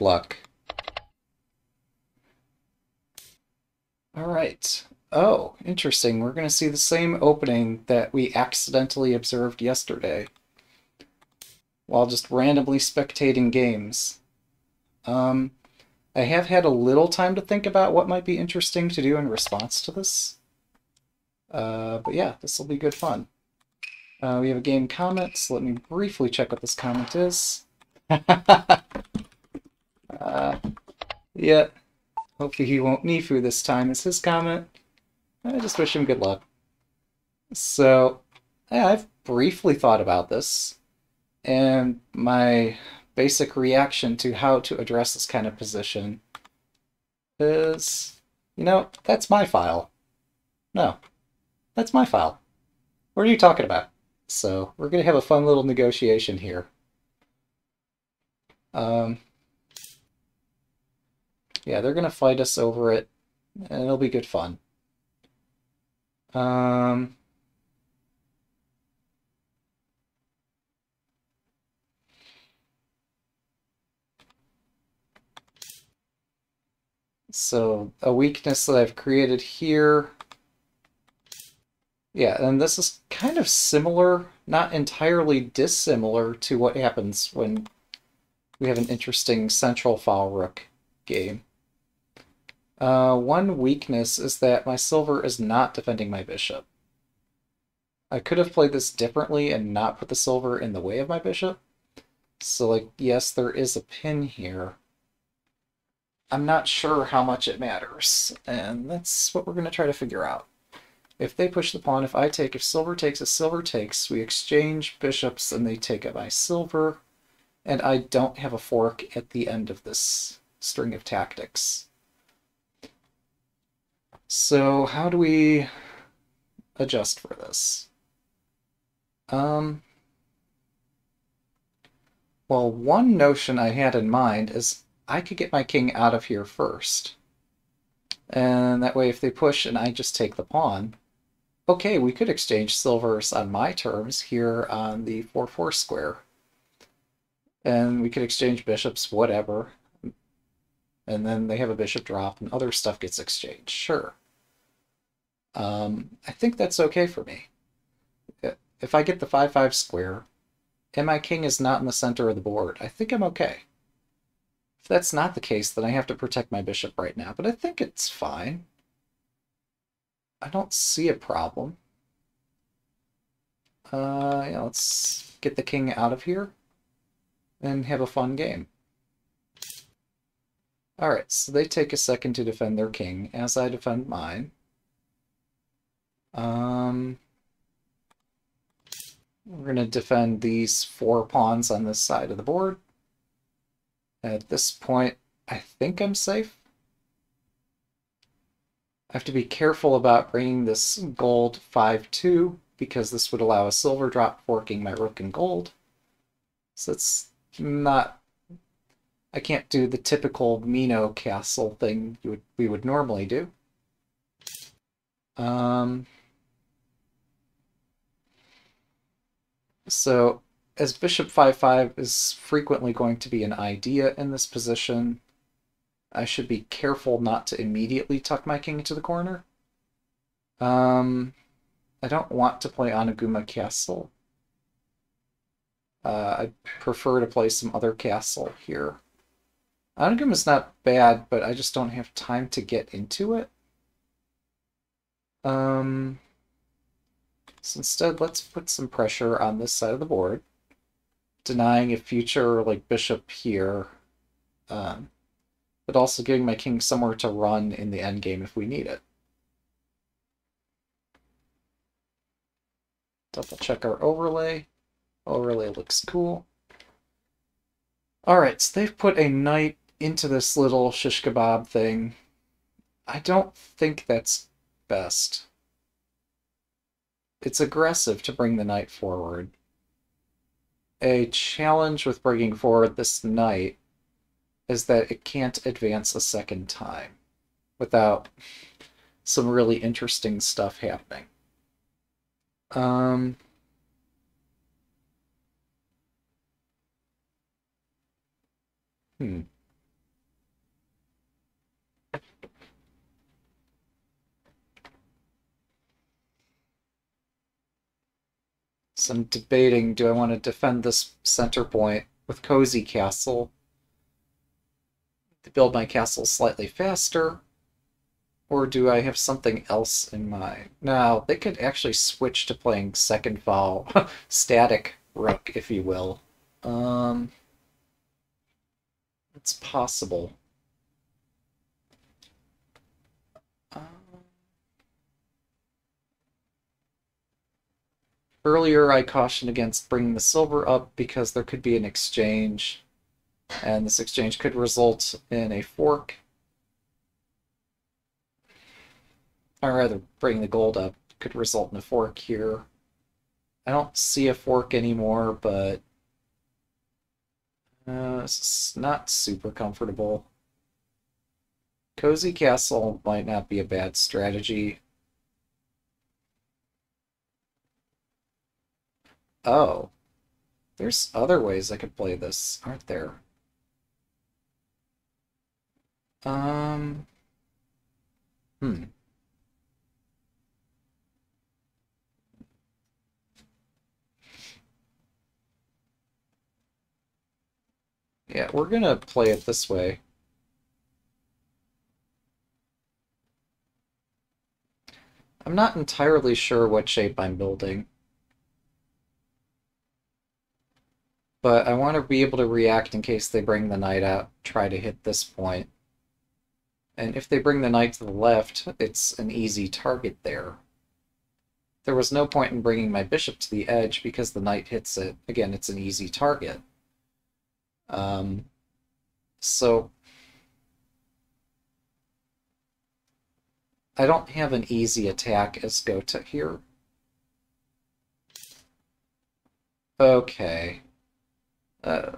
luck. All right. Oh, interesting. We're going to see the same opening that we accidentally observed yesterday while just randomly spectating games. Um, I have had a little time to think about what might be interesting to do in response to this. Uh, but yeah, this will be good fun. Uh, we have a game comment, so let me briefly check what this comment is. uh, yeah, hopefully he won't Nifu this time is his comment. I just wish him good luck. So, yeah, I've briefly thought about this, and my basic reaction to how to address this kind of position is, you know, that's my file. No, that's my file. What are you talking about? So we're going to have a fun little negotiation here. Um, yeah, they're going to fight us over it, and it'll be good fun. Um, so a weakness that I've created here yeah, and this is kind of similar, not entirely dissimilar to what happens when we have an interesting central file rook game. Uh, one weakness is that my silver is not defending my bishop. I could have played this differently and not put the silver in the way of my bishop. So, like, yes, there is a pin here. I'm not sure how much it matters, and that's what we're going to try to figure out. If they push the pawn, if I take, if silver takes, if silver takes, we exchange bishops and they take my silver. And I don't have a fork at the end of this string of tactics. So how do we adjust for this? Um, well, one notion I had in mind is I could get my king out of here first. And that way if they push and I just take the pawn, okay, we could exchange silvers on my terms here on the 4-4 square. And we could exchange bishops, whatever. And then they have a bishop drop and other stuff gets exchanged. Sure. Um, I think that's okay for me. If I get the 5-5 square, and my king is not in the center of the board, I think I'm okay. If that's not the case, then I have to protect my bishop right now, but I think it's fine. I don't see a problem. Uh, yeah, let's get the king out of here and have a fun game. Alright, so they take a second to defend their king, as I defend mine. Um, we're going to defend these four pawns on this side of the board. At this point, I think I'm safe. I have to be careful about bringing this gold 5-2 because this would allow a silver drop forking my rook and gold. So it's not... I can't do the typical Mino castle thing would, we would normally do. Um, so as bishop 5-5 is frequently going to be an idea in this position, I should be careful not to immediately tuck my king into the corner. Um, I don't want to play Anaguma Castle. Uh, I prefer to play some other castle here. Anaguma is not bad, but I just don't have time to get into it. Um, so instead, let's put some pressure on this side of the board, denying a future like bishop here. Um, but also giving my king somewhere to run in the endgame if we need it. Double check our overlay. Overlay looks cool. Alright, so they've put a knight into this little shish kebab thing. I don't think that's best. It's aggressive to bring the knight forward. A challenge with bringing forward this knight is that it can't advance a second time without some really interesting stuff happening. Um, hmm. I'm debating, do I want to defend this center point with Cozy Castle to build my castle slightly faster? Or do I have something else in mind? Now, they could actually switch to playing second foul, static rook, if you will. Um, it's possible. Earlier, I cautioned against bringing the silver up because there could be an exchange, and this exchange could result in a fork. Or rather, bringing the gold up could result in a fork here. I don't see a fork anymore, but uh, it's not super comfortable. Cozy Castle might not be a bad strategy. Oh. There's other ways I could play this, aren't there? Um... Hmm. Yeah, we're gonna play it this way. I'm not entirely sure what shape I'm building. But I want to be able to react in case they bring the knight out, try to hit this point. And if they bring the knight to the left, it's an easy target there. There was no point in bringing my bishop to the edge because the knight hits it. Again, it's an easy target. Um, so I don't have an easy attack as Gote here. Okay. Uh,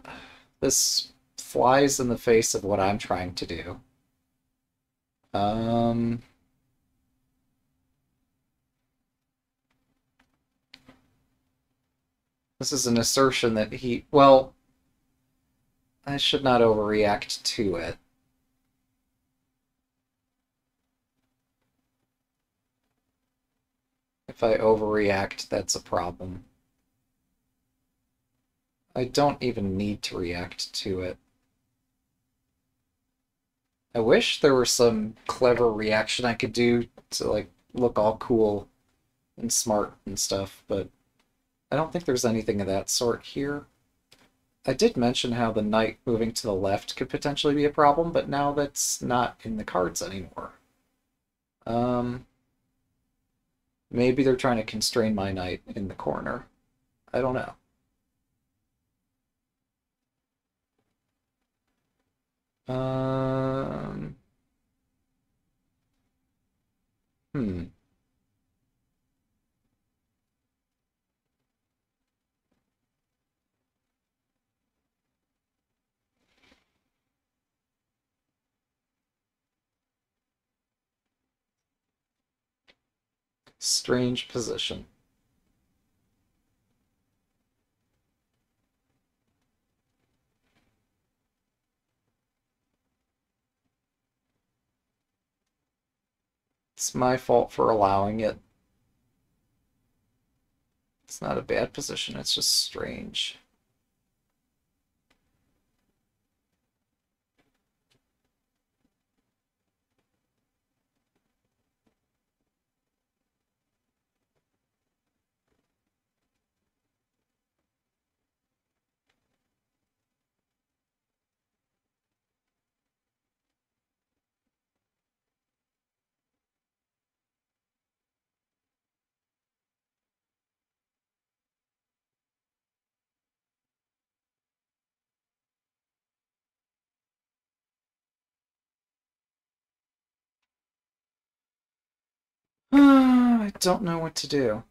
this flies in the face of what I'm trying to do. Um... This is an assertion that he... Well, I should not overreact to it. If I overreact, that's a problem. I don't even need to react to it. I wish there were some clever reaction I could do to like look all cool and smart and stuff, but I don't think there's anything of that sort here. I did mention how the knight moving to the left could potentially be a problem, but now that's not in the cards anymore. Um, maybe they're trying to constrain my knight in the corner. I don't know. Um, hmm. strange position. It's my fault for allowing it. It's not a bad position, it's just strange. I don't know what to do.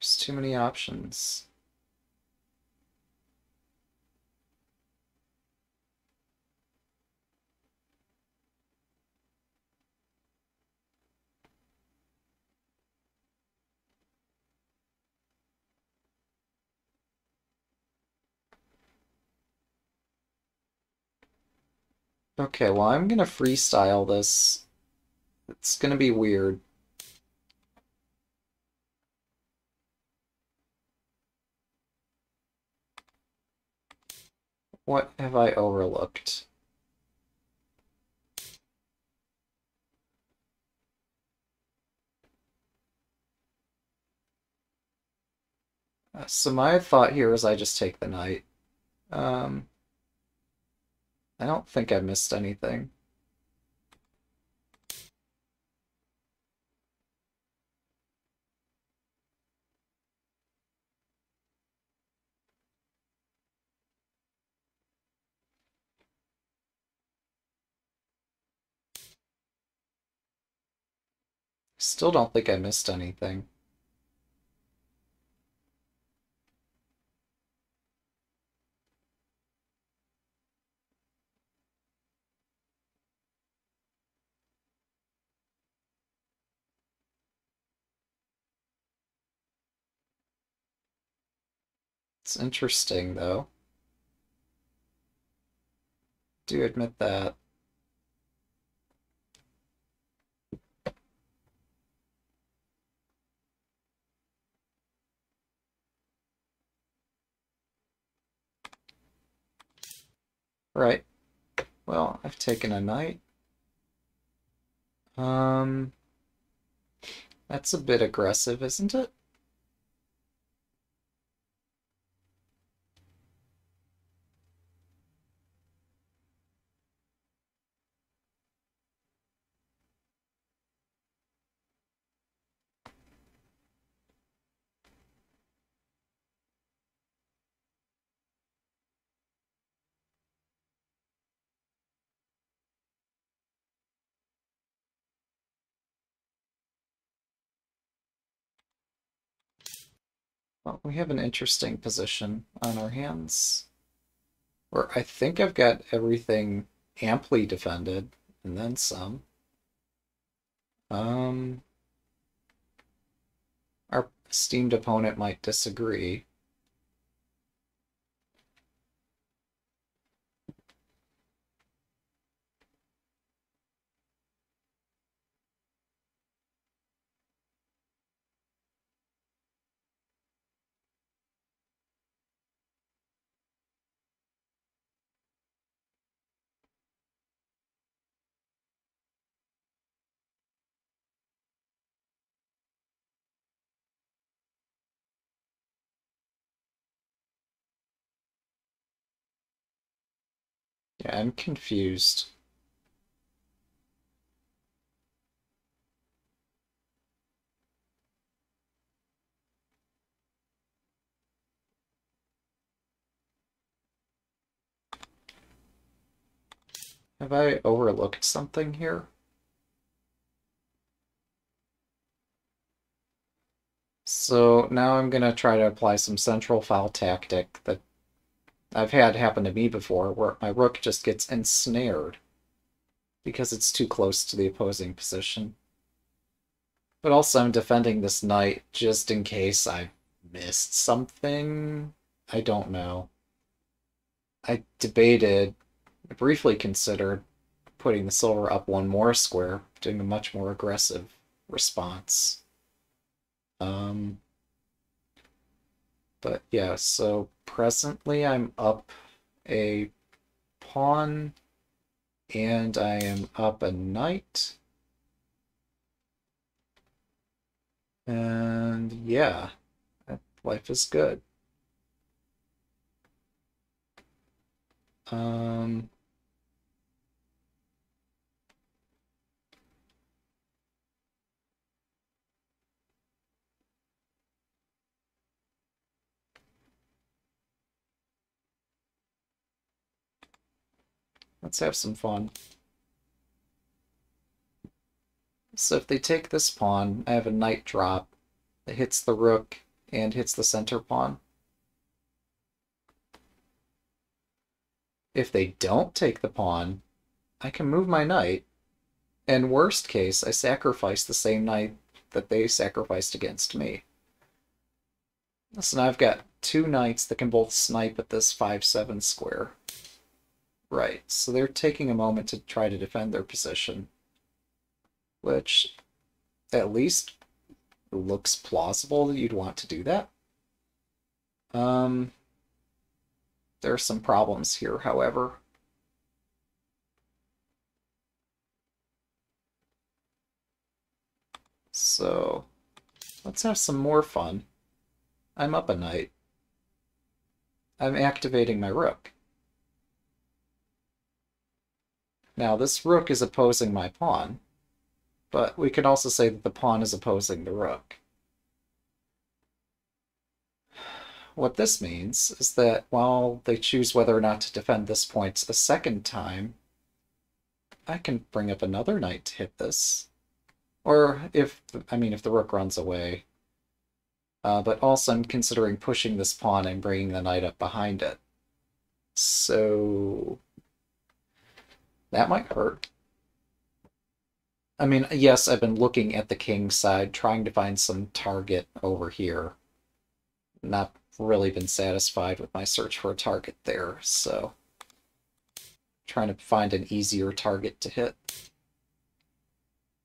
There's too many options. Okay, well, I'm gonna freestyle this. It's gonna be weird. What have I overlooked? Uh, so my thought here is I just take the knight. Um, I don't think I missed anything. Still don't think I missed anything. It's interesting, though. Do admit that. Right. Well, I've taken a knight. Um, that's a bit aggressive, isn't it? Well, we have an interesting position on our hands. Where I think I've got everything amply defended, and then some. Um, our esteemed opponent might disagree. I'm confused. Have I overlooked something here? So now I'm going to try to apply some central file tactic that I've had happen to me before, where my rook just gets ensnared because it's too close to the opposing position. But also I'm defending this knight just in case I missed something. I don't know. I debated, briefly considered putting the silver up one more square, doing a much more aggressive response. Um, but yeah, so presently I'm up a pawn and I am up a knight. And yeah, life is good. Um, Let's have some fun. So if they take this pawn, I have a knight drop that hits the rook and hits the center pawn. If they don't take the pawn, I can move my knight, and worst case, I sacrifice the same knight that they sacrificed against me. So now I've got two knights that can both snipe at this 5-7 square Right, so they're taking a moment to try to defend their position. Which, at least, looks plausible that you'd want to do that. Um, there are some problems here, however. So, let's have some more fun. I'm up a knight. I'm activating my rook. Now, this rook is opposing my pawn, but we could also say that the pawn is opposing the rook. What this means is that while they choose whether or not to defend this point a second time, I can bring up another knight to hit this. Or if, I mean, if the rook runs away. Uh, but also I'm considering pushing this pawn and bringing the knight up behind it. So that might hurt. I mean, yes, I've been looking at the king's side, trying to find some target over here. Not really been satisfied with my search for a target there, so trying to find an easier target to hit.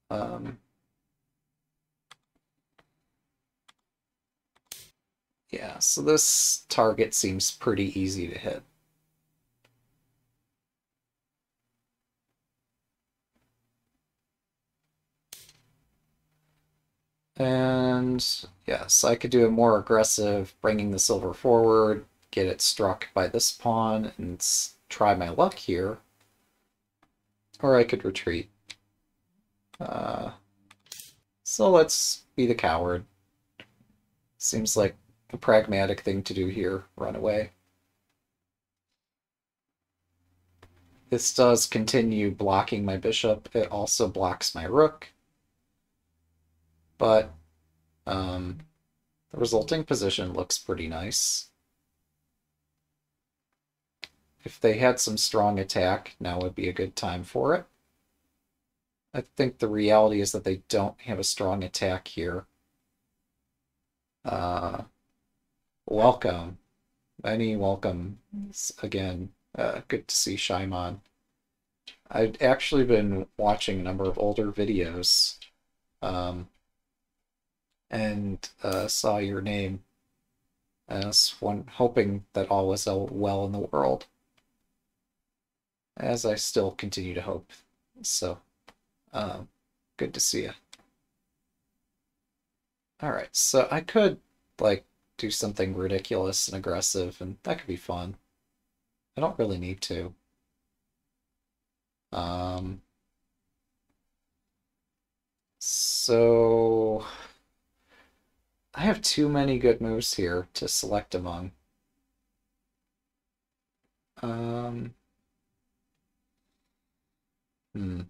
Um, yeah, so this target seems pretty easy to hit. And yes, I could do a more aggressive, bringing the silver forward, get it struck by this pawn, and try my luck here. Or I could retreat. Uh, so let's be the coward. Seems like a pragmatic thing to do here, run away. This does continue blocking my bishop. It also blocks my rook but um, the resulting position looks pretty nice. If they had some strong attack, now would be a good time for it. I think the reality is that they don't have a strong attack here. Uh, welcome. Many welcome again. Uh, good to see Shaimon. I've actually been watching a number of older videos um, and uh, saw your name as one hoping that all was well in the world. As I still continue to hope. So, um, good to see you. Alright, so I could, like, do something ridiculous and aggressive, and that could be fun. I don't really need to. Um, so... I have too many good moves here to select among. Um, hmm.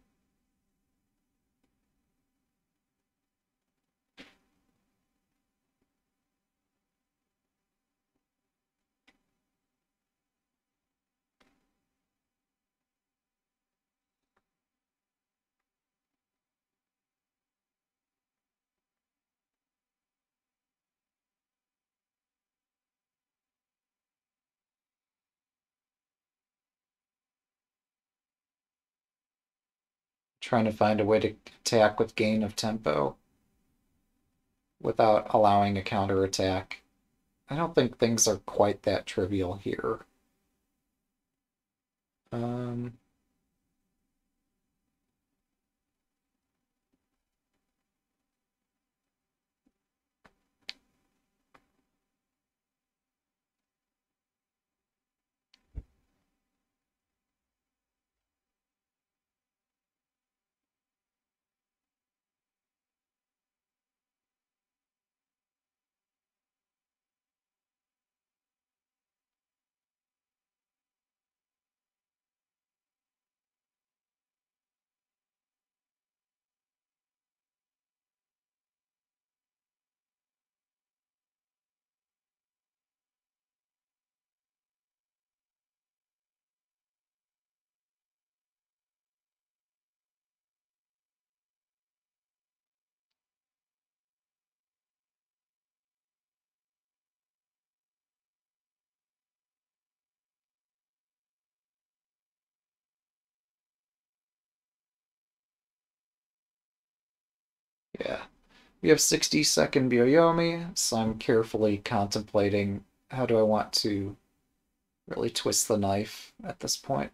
Trying to find a way to attack with gain of tempo without allowing a counterattack. I don't think things are quite that trivial here. Um, Yeah. We have 60 second Byoyomi, so I'm carefully contemplating how do I want to really twist the knife at this point.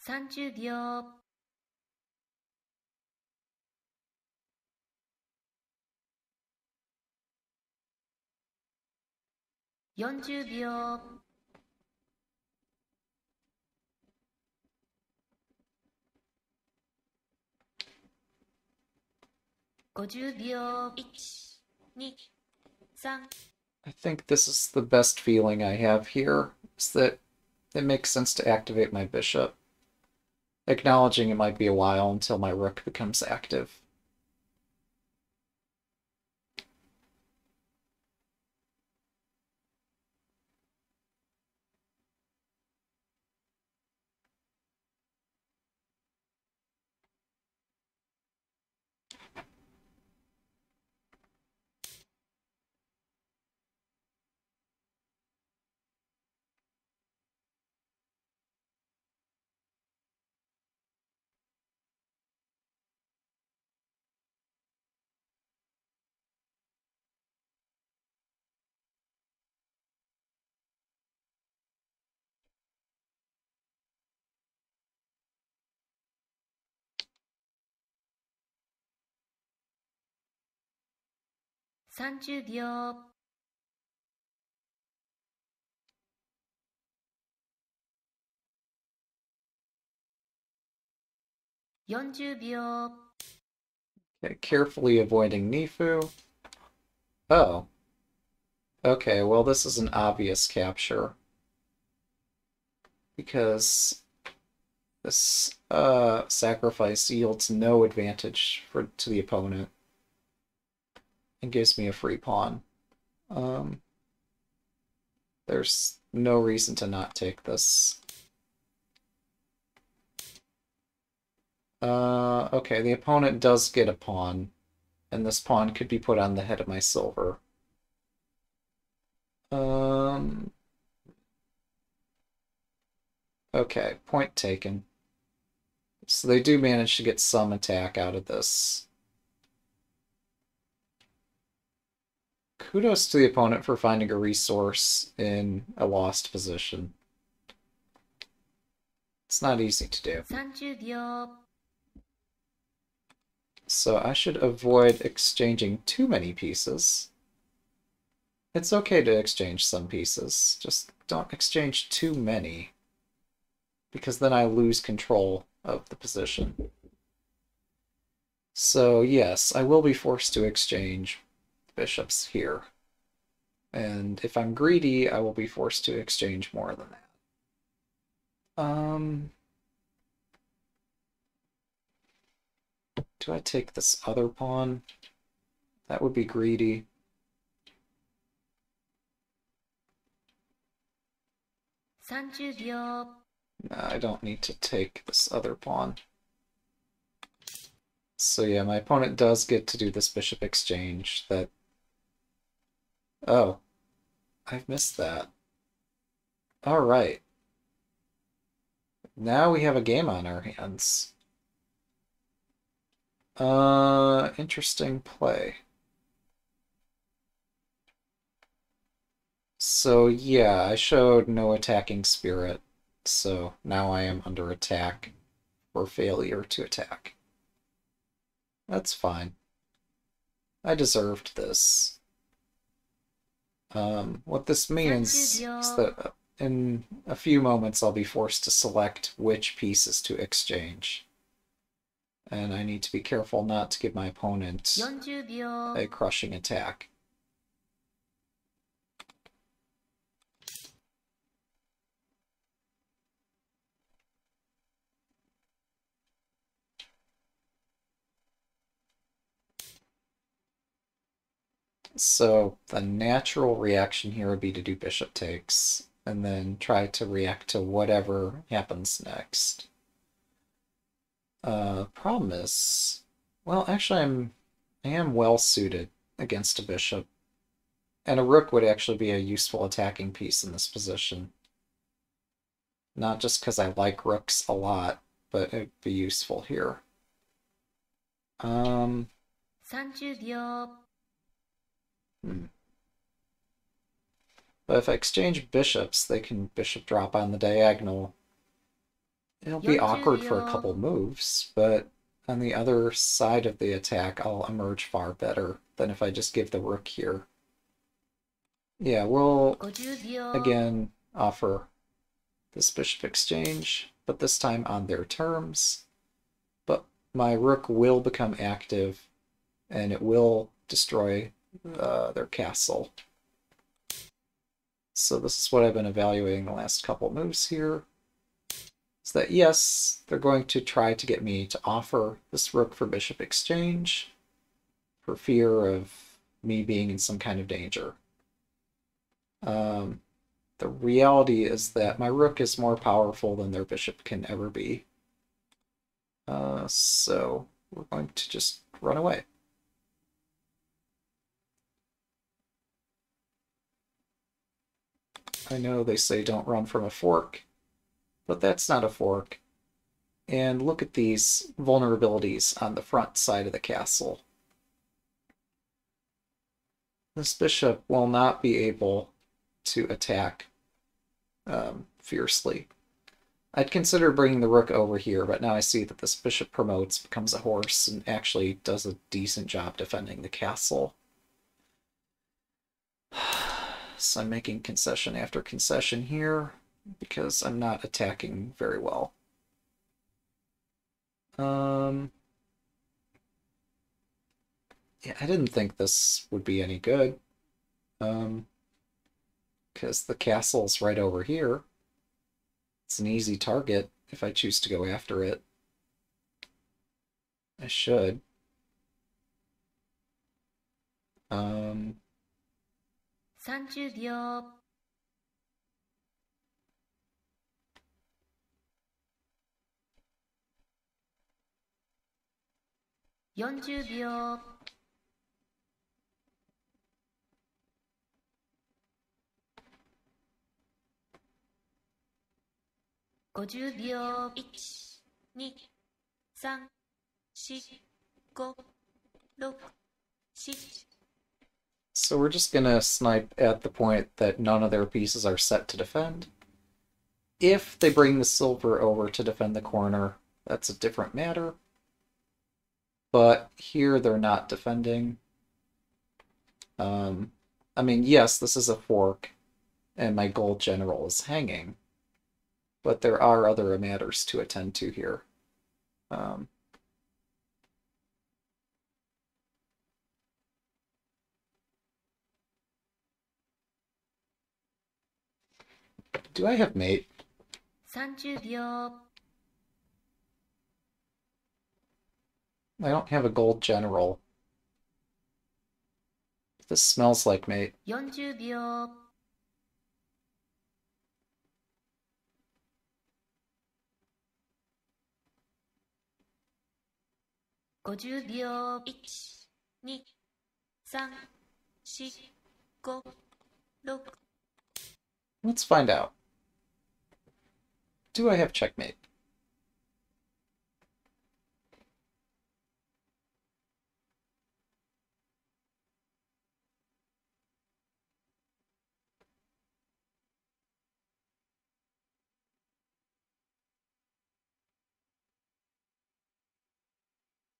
30秒40秒50秒123 I think this is the best feeling I have here, is that it makes sense to activate my bishop acknowledging it might be a while until my rook becomes active.30 秒40秒 Okay, carefully avoiding Nifu. Oh. Okay, well this is an obvious capture. Because this uh, sacrifice yields no advantage for to the opponent and gives me a free pawn. Um, there's no reason to not take this. Uh, okay, the opponent does get a pawn, and this pawn could be put on the head of my silver. Um, okay, point taken. So they do manage to get some attack out of this. Kudos to the opponent for finding a resource in a lost position. It's not easy to do. So I should avoid exchanging too many pieces. It's okay to exchange some pieces, just don't exchange too many, because then I lose control of the position. So yes, I will be forced to exchange bishops here. And if I'm greedy, I will be forced to exchange more than that. Um, do I take this other pawn? That would be greedy. No, I don't need to take this other pawn. So yeah, my opponent does get to do this bishop exchange that Oh. I've missed that. Alright. Now we have a game on our hands. Uh, interesting play. So yeah, I showed no attacking spirit, so now I am under attack or failure to attack. That's fine. I deserved this. Um, what this means is that uh, in a few moments I'll be forced to select which pieces to exchange. And I need to be careful not to give my opponent a crushing attack. So the natural reaction here would be to do bishop takes, and then try to react to whatever happens next. Uh, problem is, well, actually, I'm I am well suited against a bishop, and a rook would actually be a useful attacking piece in this position. Not just because I like rooks a lot, but it'd be useful here. Um, 30秒 hmm. But if I exchange bishops, they can bishop drop on the diagonal. It'll be awkward for a couple moves, but on the other side of the attack, I'll emerge far better than if I just give the rook here. Yeah, we'll again offer this bishop exchange, but this time on their terms. But my rook will become active, and it will destroy uh, their castle. So this is what I've been evaluating the last couple moves here. Is that yes, they're going to try to get me to offer this rook for bishop exchange for fear of me being in some kind of danger. Um, the reality is that my rook is more powerful than their bishop can ever be. Uh, so we're going to just run away. I know they say don't run from a fork, but that's not a fork. And look at these vulnerabilities on the front side of the castle. This bishop will not be able to attack um, fiercely. I'd consider bringing the rook over here, but now I see that this bishop promotes, becomes a horse, and actually does a decent job defending the castle. So I'm making concession after concession here, because I'm not attacking very well. Um, yeah, I didn't think this would be any good. Um, because the castle's right over here. It's an easy target if I choose to go after it. I should. Um, 30秒40秒50秒1、2、3、4、5、6、7 so we're just gonna snipe at the point that none of their pieces are set to defend. If they bring the silver over to defend the corner, that's a different matter. But here they're not defending. Um, I mean, yes, this is a fork, and my gold general is hanging. But there are other matters to attend to here. Um, do I have mate? 30秒 I don't have a gold general. This smells like mate. 40秒 50秒1、2、3、4、5、6 Let's find out. Do I have checkmate?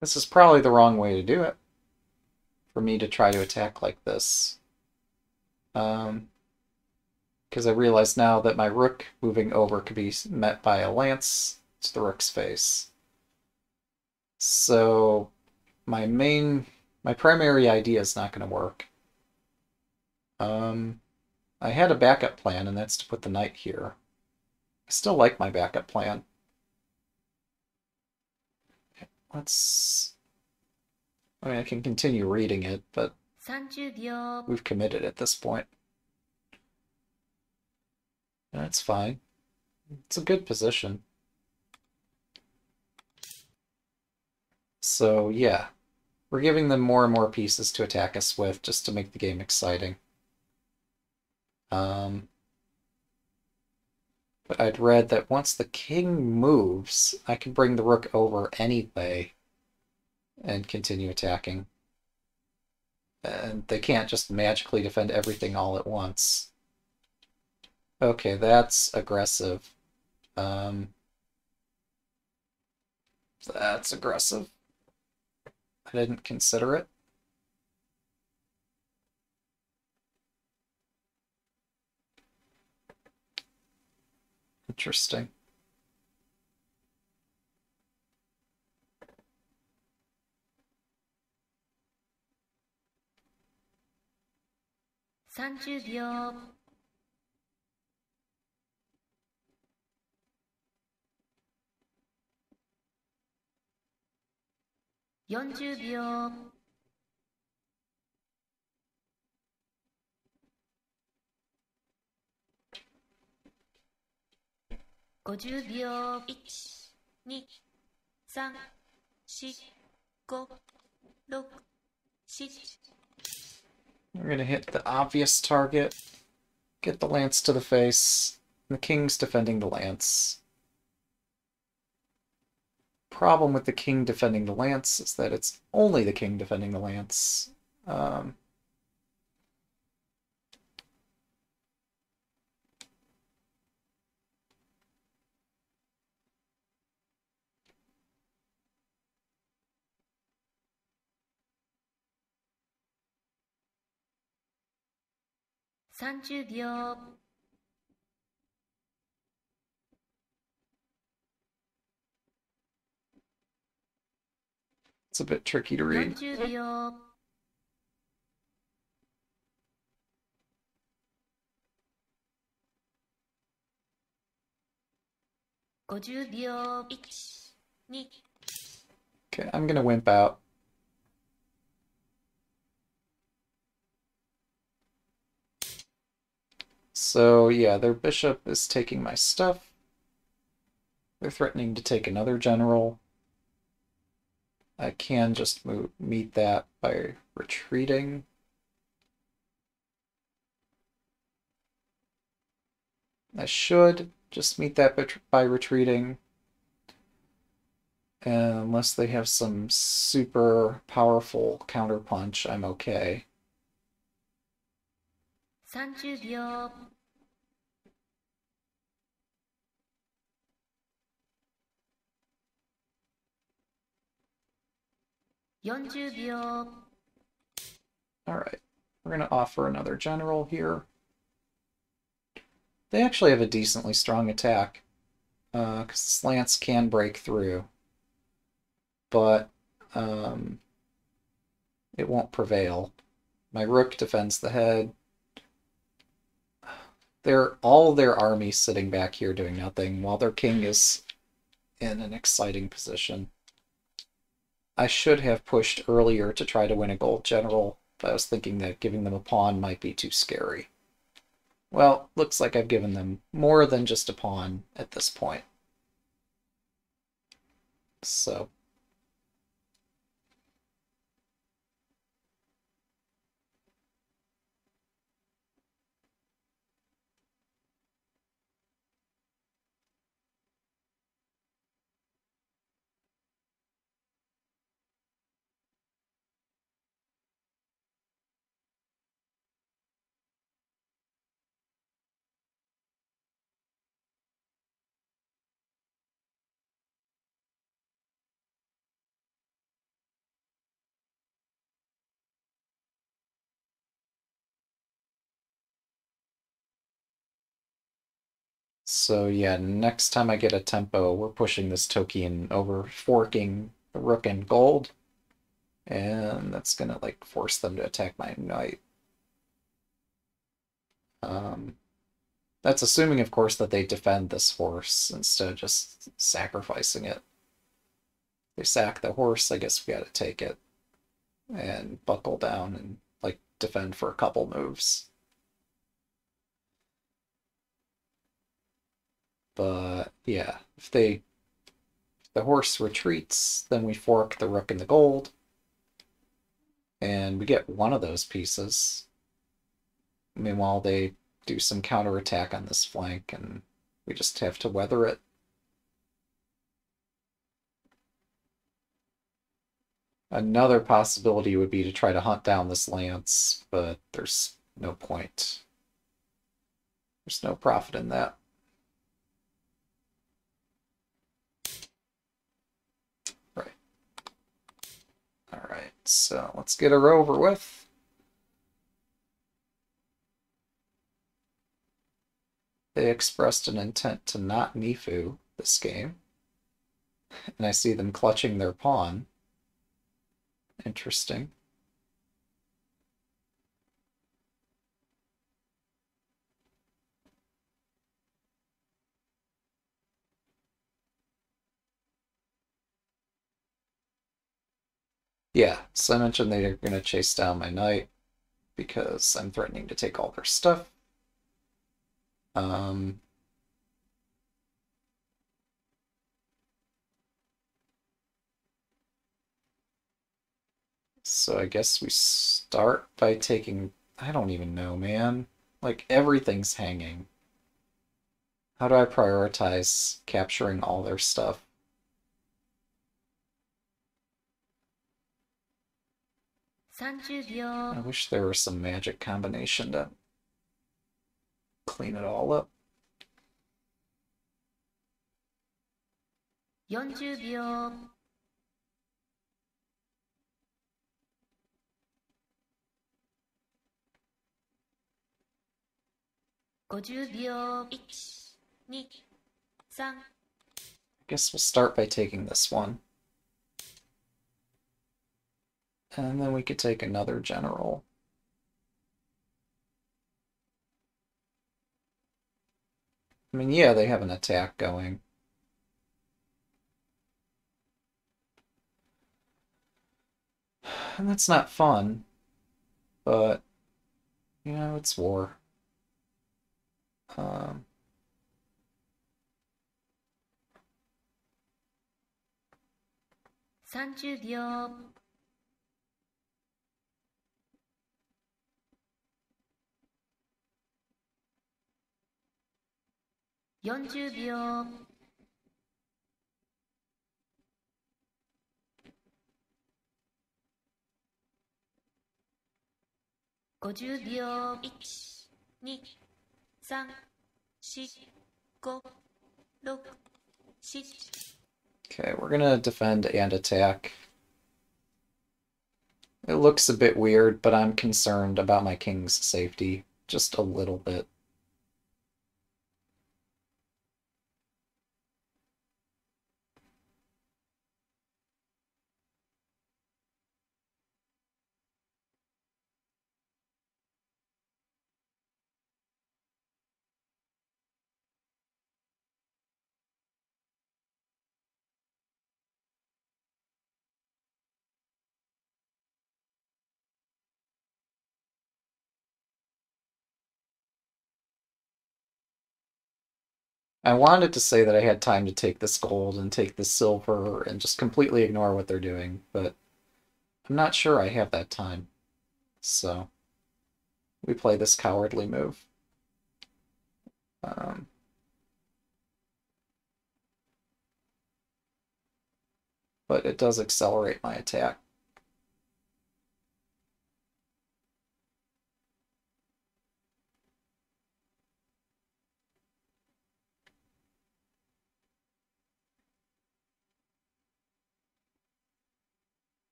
This is probably the wrong way to do it. For me to try to attack like this. Um, because I realize now that my rook moving over could be met by a lance to the rook's face. So my main, my primary idea is not going to work. Um, I had a backup plan, and that's to put the knight here. I still like my backup plan. Let's... I mean, I can continue reading it, but We've committed at this point. That's fine. It's a good position. So, yeah. We're giving them more and more pieces to attack us with just to make the game exciting. Um, but I'd read that once the king moves, I can bring the rook over anyway and continue attacking. And they can't just magically defend everything all at once. Okay, that's aggressive. Um, that's aggressive. I didn't consider it. Interesting. Interesting.30 秒40秒50秒1、2、3、4、5、6、7 We're gonna hit the obvious target, get the lance to the face. The king's defending the lance. Problem with the king defending the lance is that it's only the king defending the lance. Um,30 秒 it's a bit tricky to read. Okay, I'm gonna wimp out. So yeah, their bishop is taking my stuff. They're threatening to take another general. I can just move, meet that by retreating. I should just meet that by, by retreating. And unless they have some super powerful counterpunch, I'm okay. 30秒40秒 Alright, we're going to offer another general here. They actually have a decently strong attack, because uh, lance can break through, but um, it won't prevail. My rook defends the head. They're all their army sitting back here doing nothing, while their king is in an exciting position. I should have pushed earlier to try to win a gold general, but I was thinking that giving them a pawn might be too scary. Well, looks like I've given them more than just a pawn at this point. So So yeah, next time I get a tempo, we're pushing this tokin over, forking the rook and gold. And that's gonna like force them to attack my knight. Um, that's assuming, of course, that they defend this horse instead of just sacrificing it. They sack the horse, I guess we gotta take it and buckle down and like defend for a couple moves. But yeah, if they if the horse retreats, then we fork the rook and the gold. And we get one of those pieces. Meanwhile, they do some counterattack on this flank, and we just have to weather it. Another possibility would be to try to hunt down this lance, but there's no point. There's no profit in that. Right. Alright, so let's get her over with. They expressed an intent to not Mifu this game. And I see them clutching their pawn. Interesting. Yeah, so I mentioned they're going to chase down my knight because I'm threatening to take all their stuff. Um, so I guess we start by taking... I don't even know, man. Like, everything's hanging. How do I prioritize capturing all their stuff? I wish there was some magic combination to clean it all up. 40秒50秒1、2、3 I guess we'll start by taking this one. And then we could take another general. I mean, yeah, they have an attack going. And that's not fun, but, you know, it's war. Um, Thirty 40秒50秒1、2、3、4、5、6、7 Okay, we're gonna defend and attack. It looks a bit weird, but I'm concerned about my king's safety. Just a little bit. I wanted to say that I had time to take this gold and take this silver and just completely ignore what they're doing, but I'm not sure I have that time. So we play this cowardly move. Um, but it does accelerate my attack.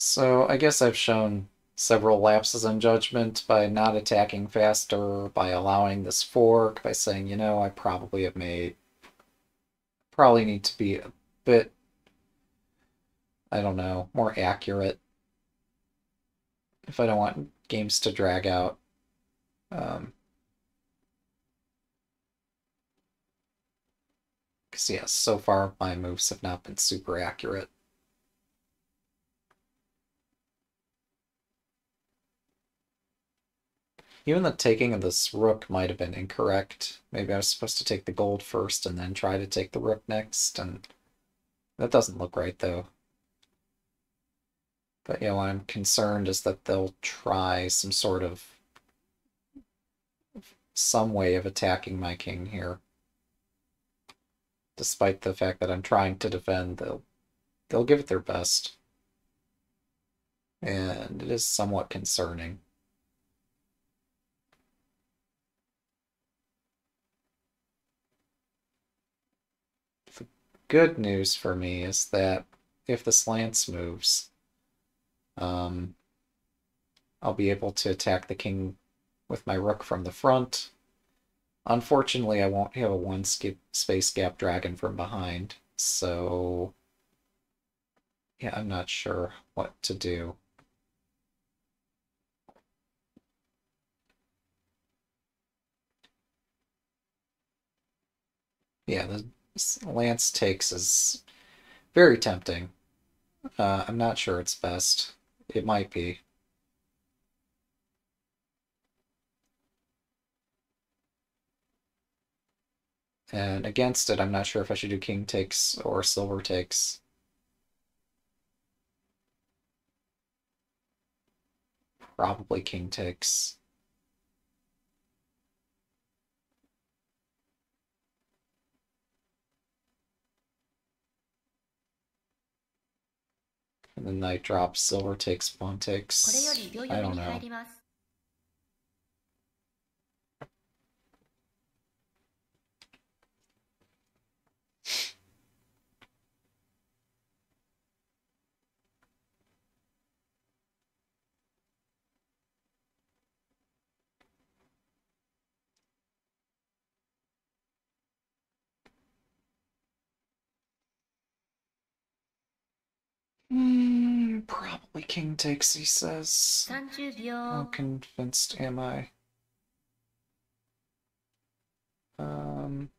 So I guess I've shown several lapses in judgment by not attacking faster, by allowing this fork, by saying, you know, I probably have made probably need to be a bit I don't know, more accurate if I don't want games to drag out. Um, Because, yes, so far my moves have not been super accurate. Even the taking of this rook might have been incorrect. Maybe I was supposed to take the gold first and then try to take the rook next, and that doesn't look right, though. But, yeah, what I'm concerned is that they'll try some sort of some way of attacking my king here despite the fact that I'm trying to defend, they'll they'll give it their best. And it is somewhat concerning. The good news for me is that if the slants moves, um, I'll be able to attack the king with my rook from the front Unfortunately, I won't have a one skip space gap dragon from behind, so yeah, I'm not sure what to do. Yeah, the lance takes is very tempting. Uh, I'm not sure it's best. It might be. And against it, I'm not sure if I should do king takes or silver takes. Probably king takes. And then knight drops, silver takes, pawn takes. I don't know. Mm, probably king takes, he says. How convinced am I? Um.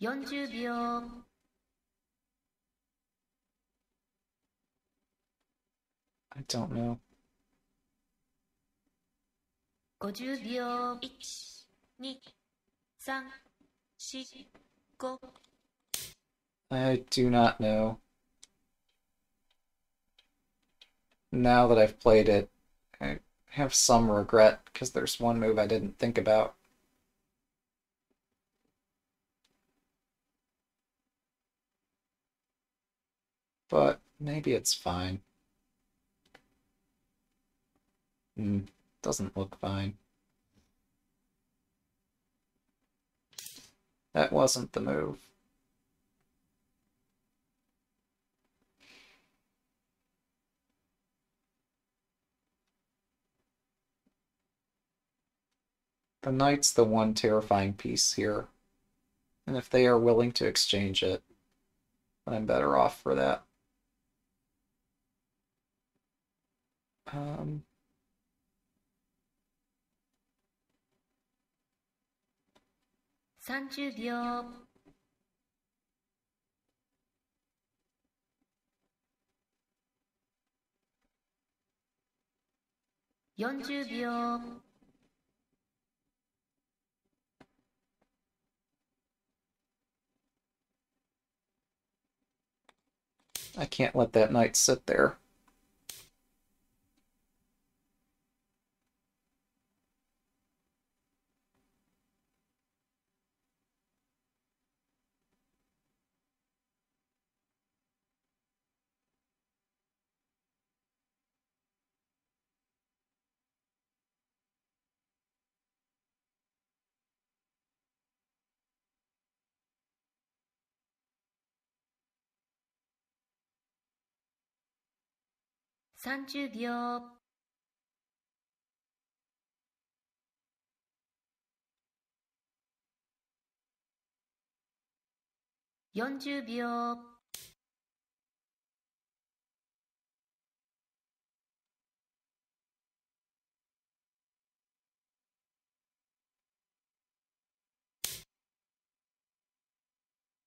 40秒 I don't know. 50秒1、2、3、4、5 I do not know. Now that I've played it, I have some regret because there's one move I didn't think about. But maybe it's fine. Hmm, doesn't look fine. That wasn't the move. The knight's the one terrifying piece here. And if they are willing to exchange it, I'm better off for that. Um, Thirty 秒40秒 I can't let that knight sit there. 30秒40秒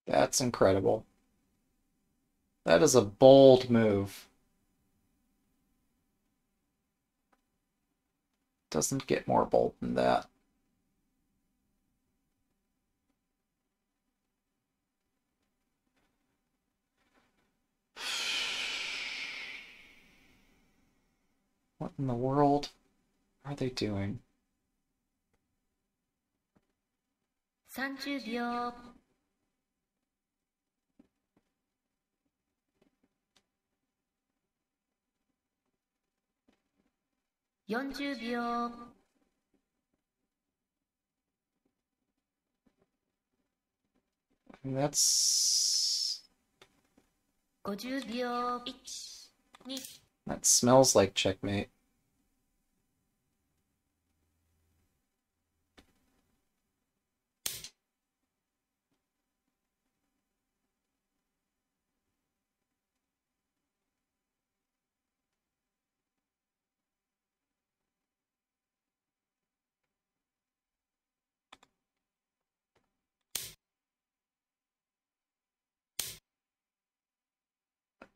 That's incredible. That is a bold move. Doesn't get more bold than that. What in the world are they doing? 30秒40秒 that's 50秒1 2 that smells like checkmate.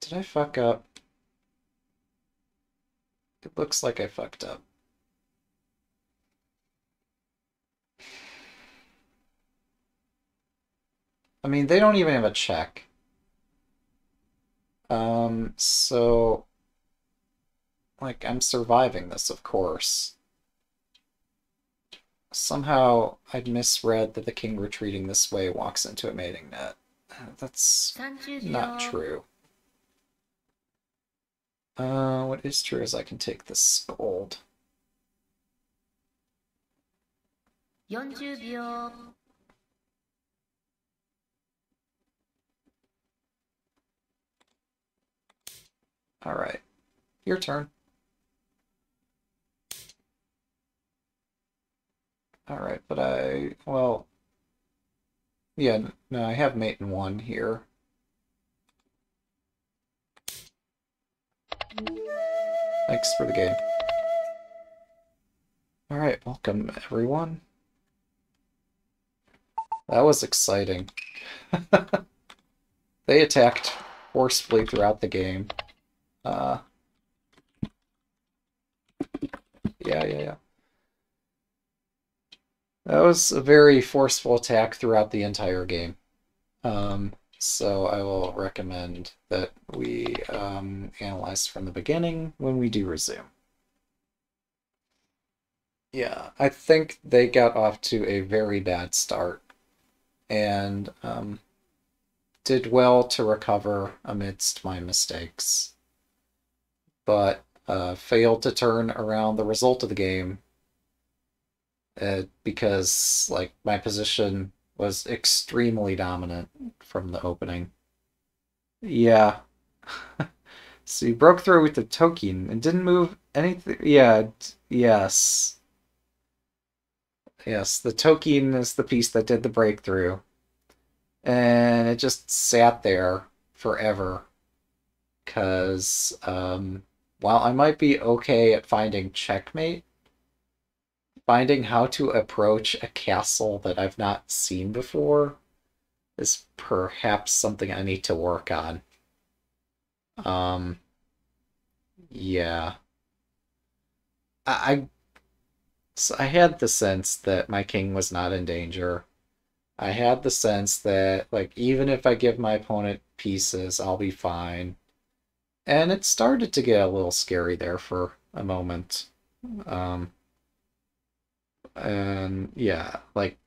Did I fuck up? It looks like I fucked up. I mean, they don't even have a check. Um, so, like, I'm surviving this, of course. Somehow, I'd misread that the king retreating this way walks into a mating net. That's not true. Uh, what is true is I can take this gold. 40秒 All right, your turn. All right, but I, well, yeah, no, I have mate in one here. Thanks for the game. All right, welcome everyone. That was exciting. They attacked forcefully throughout the game. Uh, yeah, yeah, yeah. That was a very forceful attack throughout the entire game. Um, so I will recommend that we um, analyze from the beginning when we do resume. Yeah, I think they got off to a very bad start and um, did well to recover amidst my mistakes, but uh, failed to turn around the result of the game uh, because like my position was extremely dominant from the opening. Yeah. so you broke through with the tokin and didn't move anything. Yeah, yes. Yes, the tokin is the piece that did the breakthrough. And it just sat there forever. Because um, while I might be okay at finding checkmate, finding how to approach a castle that I've not seen before is perhaps something I need to work on. Um, yeah. I, so I had the sense that my king was not in danger. I had the sense that, like, even if I give my opponent pieces, I'll be fine. And it started to get a little scary there for a moment. Um, and yeah, like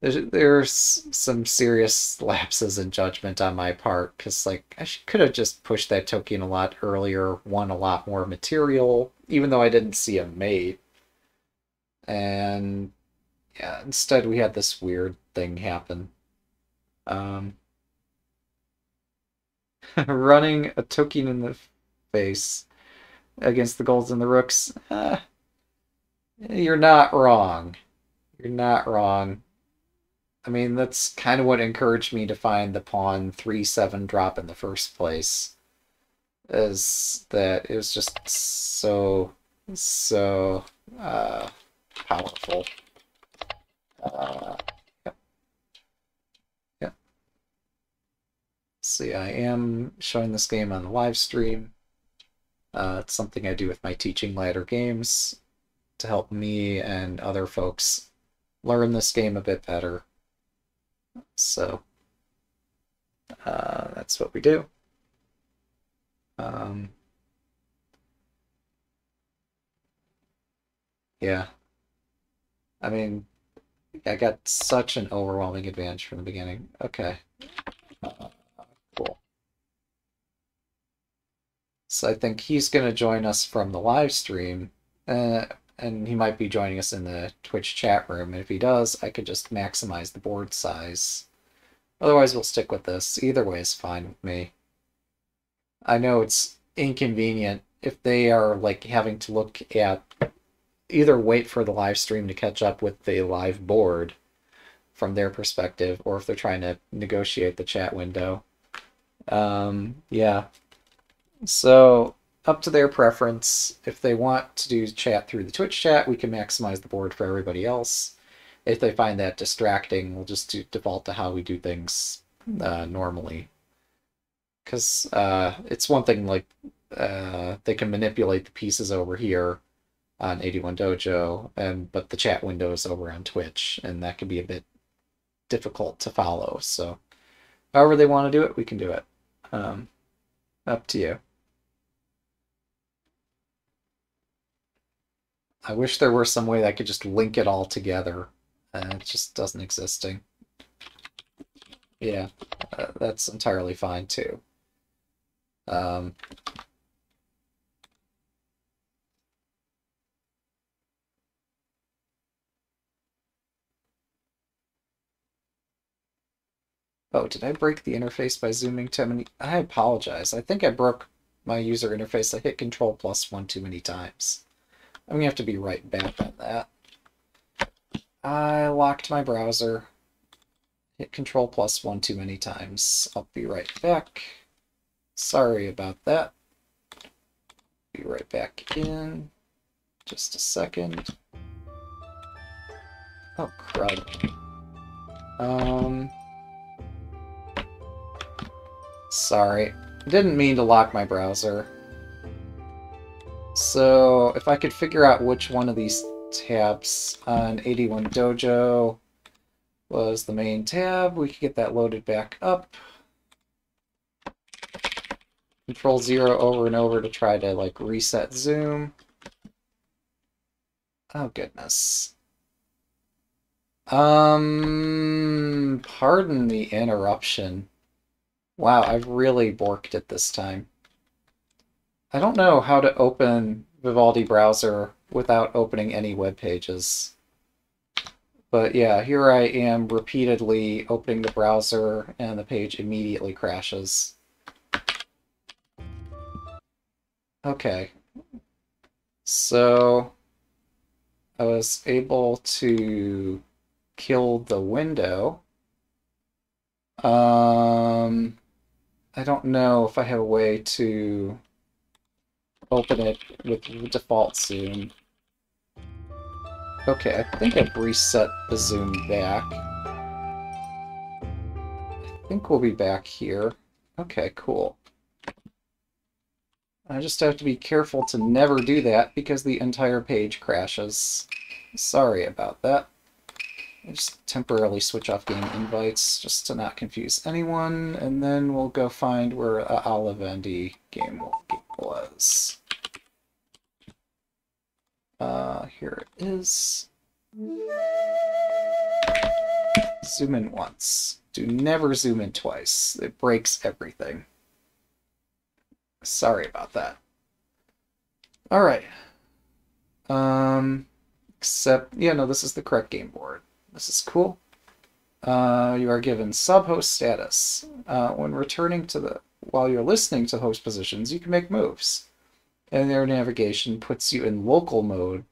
there's there's some serious lapses in judgment on my part because like I sh- could have just pushed that tokin a lot earlier, won a lot more material, even though I didn't see a mate. And yeah, instead we had this weird thing happen. Um, running a tokin in the face against the golds and the rooks. Uh, you're not wrong. You're not wrong. I mean, that's kind of what encouraged me to find the pawn 3-7 drop in the first place. Is that it was just so, so uh, powerful. Uh, yep. Yep. See, I am showing this game on the live stream. Uh, it's something I do with my teaching ladder games to help me and other folks learn this game a bit better. So uh, that's what we do. Um, yeah. I mean, I got such an overwhelming advantage from the beginning. Okay. Uh, cool. So I think he's going to join us from the live stream. Uh, and he might be joining us in the Twitch chat room. And if he does, I could just maximize the board size. Otherwise, we'll stick with this. Either way is fine with me. I know it's inconvenient if they are like having to look at either wait for the live stream to catch up with the live board from their perspective, or if they're trying to negotiate the chat window. Um, yeah. So up to their preference. If they want to do chat through the Twitch chat, we can maximize the board for everybody else. If they find that distracting, we'll just do, default to how we do things uh, normally. Because uh, it's one thing like uh, they can manipulate the pieces over here on 81 Dojo, and but the chat window is over on Twitch, and that can be a bit difficult to follow. So, however they want to do it, we can do it. Um, up to you. I wish there were some way that I could just link it all together. Uh, it just doesn't existing. Yeah, uh, that's entirely fine too. Um, oh, did I break the interface by zooming too many? I apologize. I think I broke my user interface. I hit control plus one too many times. I'm going to have to be right back on that. I locked my browser. Hit control plus one too many times. I'll be right back. Sorry about that. Be right back in. Just a second. Oh, crud. Um... Sorry. Didn't mean to lock my browser. So if I could figure out which one of these tabs on 81 Dojo was the main tab, we could get that loaded back up. Control zero over and over to try to like reset zoom. Oh goodness. Um, pardon the interruption. Wow, I've really borked it this time. I don't know how to open Vivaldi browser without opening any web pages. But yeah, here I am repeatedly opening the browser and the page immediately crashes. Okay. So I was able to kill the window. Um, I don't know if I have a way to open it with the default zoom. Okay, I think I've reset the zoom back. I think we'll be back here. Okay, cool. I just have to be careful to never do that because the entire page crashes. Sorry about that. I just temporarily switch off game invites just to not confuse anyone, and then we'll go find where uh, Olivandy game was. Uh, here it is. Zoom in once. Do never zoom in twice. It breaks everything. Sorry about that. Alright. Um, except, yeah, no, this is the correct game board. This is cool. Uh, you are given sub-host status. Uh, when returning to the while you're listening to host positions, you can make moves. And their navigation puts you in local mode.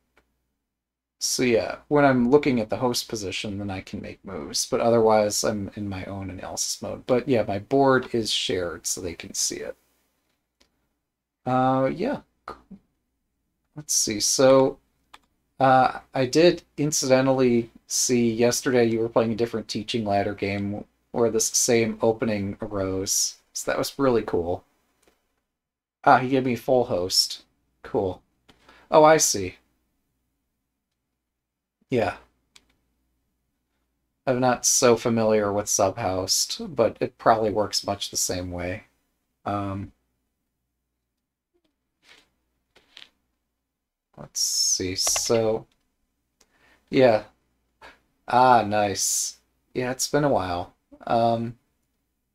So yeah, when I'm looking at the host position, then I can make moves. But otherwise, I'm in my own analysis mode. But yeah, my board is shared so they can see it. Uh, yeah. Let's see. So uh, I did incidentally see yesterday you were playing a different teaching ladder game where this same opening arose. So that was really cool. Ah, he gave me full host. Cool. Oh, I see. Yeah. I'm not so familiar with Subhost, but it probably works much the same way. Um, let's see. So, yeah. Ah, nice. Yeah, it's been a while. Um,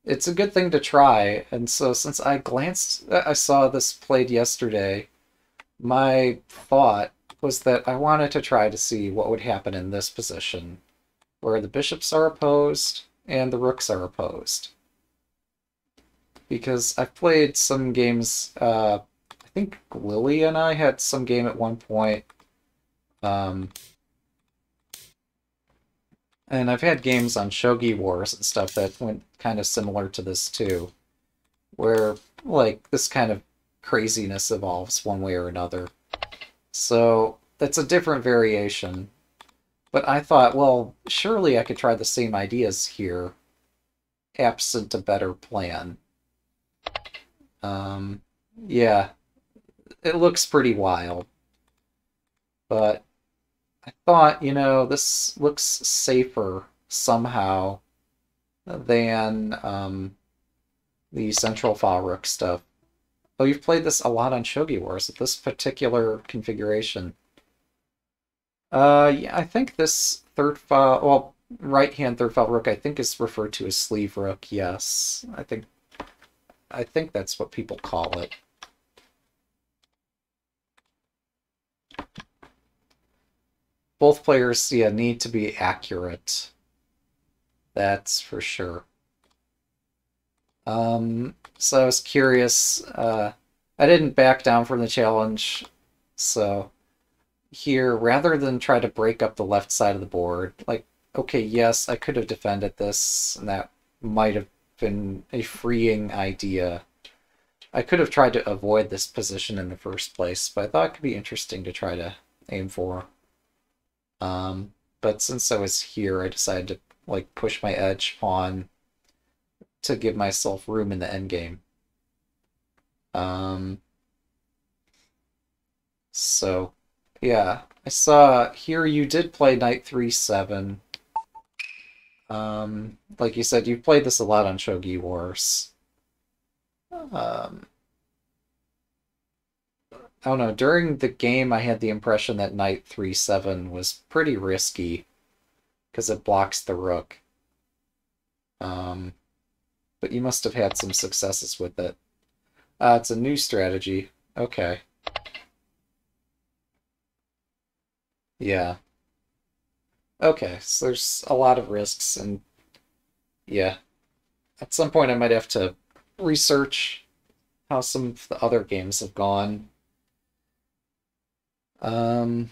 it's a good thing to try. And so since I glanced, I saw this played yesterday, my thought was that I wanted to try to see what would happen in this position, where the bishops are opposed and the rooks are opposed. Because I've played some games, uh, I think Lily and I had some game at one point, um, and I've had games on Shogi Wars and stuff that went kind of similar to this too, where like this kind of craziness evolves one way or another. So that's a different variation. But I thought, well, surely I could try the same ideas here, absent a better plan. Um, yeah, it looks pretty wild. But I thought, you know, this looks safer somehow than um, the Central File Rook stuff. Oh, you've played this a lot on Shogi Wars, this particular configuration. Uh, yeah, I think this third file, well, right-hand third file rook, I think is referred to as sleeve rook, yes. I think, I think that's what people call it. Both players yeah need to be accurate. That's for sure. Um, so I was curious. Uh, I didn't back down from the challenge, so here, rather than try to break up the left side of the board, like, okay, yes, I could have defended this, and that might have been a freeing idea. I could have tried to avoid this position in the first place, but I thought it could be interesting to try to aim for. Um, but since I was here, I decided to like push my edge pawn to give myself room in the endgame. Um, so, yeah, I saw here you did play Knight 3-7. Um, like you said, you played this a lot on Shogi Wars. Um, I don't know. During the game, I had the impression that knight 3-7 was pretty risky because it blocks the rook. Um, but you must have had some successes with it. Uh, it's a new strategy. Okay. Yeah. Okay, so there's a lot of risks, and yeah. At some point, I might have to research how some of the other games have gone um,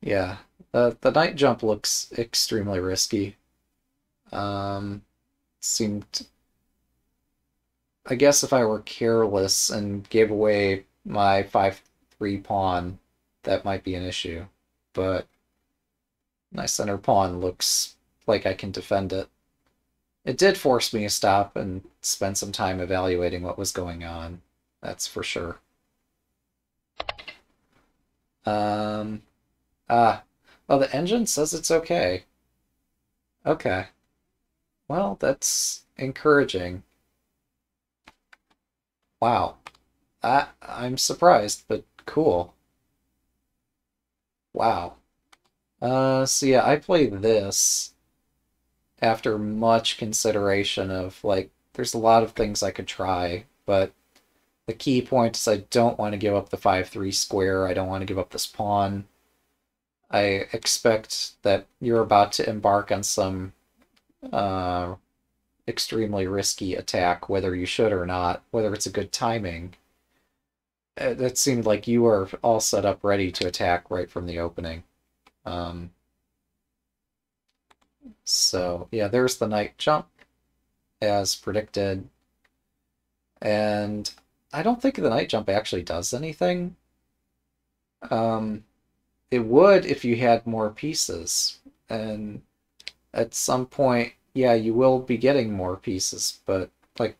yeah, the the knight jump looks extremely risky. Um, seemed. I guess if I were careless and gave away my five three pawn, that might be an issue. But my center pawn looks like I can defend it. It did force me to stop and spend some time evaluating what was going on. That's for sure. Um, ah, well, the engine says it's okay. Okay. Well, that's encouraging. Wow. I, I'm surprised, but cool. Wow. Uh, so yeah, I played this after much consideration of, like, there's a lot of things I could try, but the key point is I don't want to give up the 5-3 square. I don't want to give up this pawn. I expect that you're about to embark on some uh, extremely risky attack, whether you should or not, whether it's a good timing. Uh, That seemed like you were all set up ready to attack right from the opening. Um, so, yeah, there's the knight jump, as predicted. And I don't think the knight jump actually does anything. Um, it would if you had more pieces. And at some point, yeah, you will be getting more pieces, but like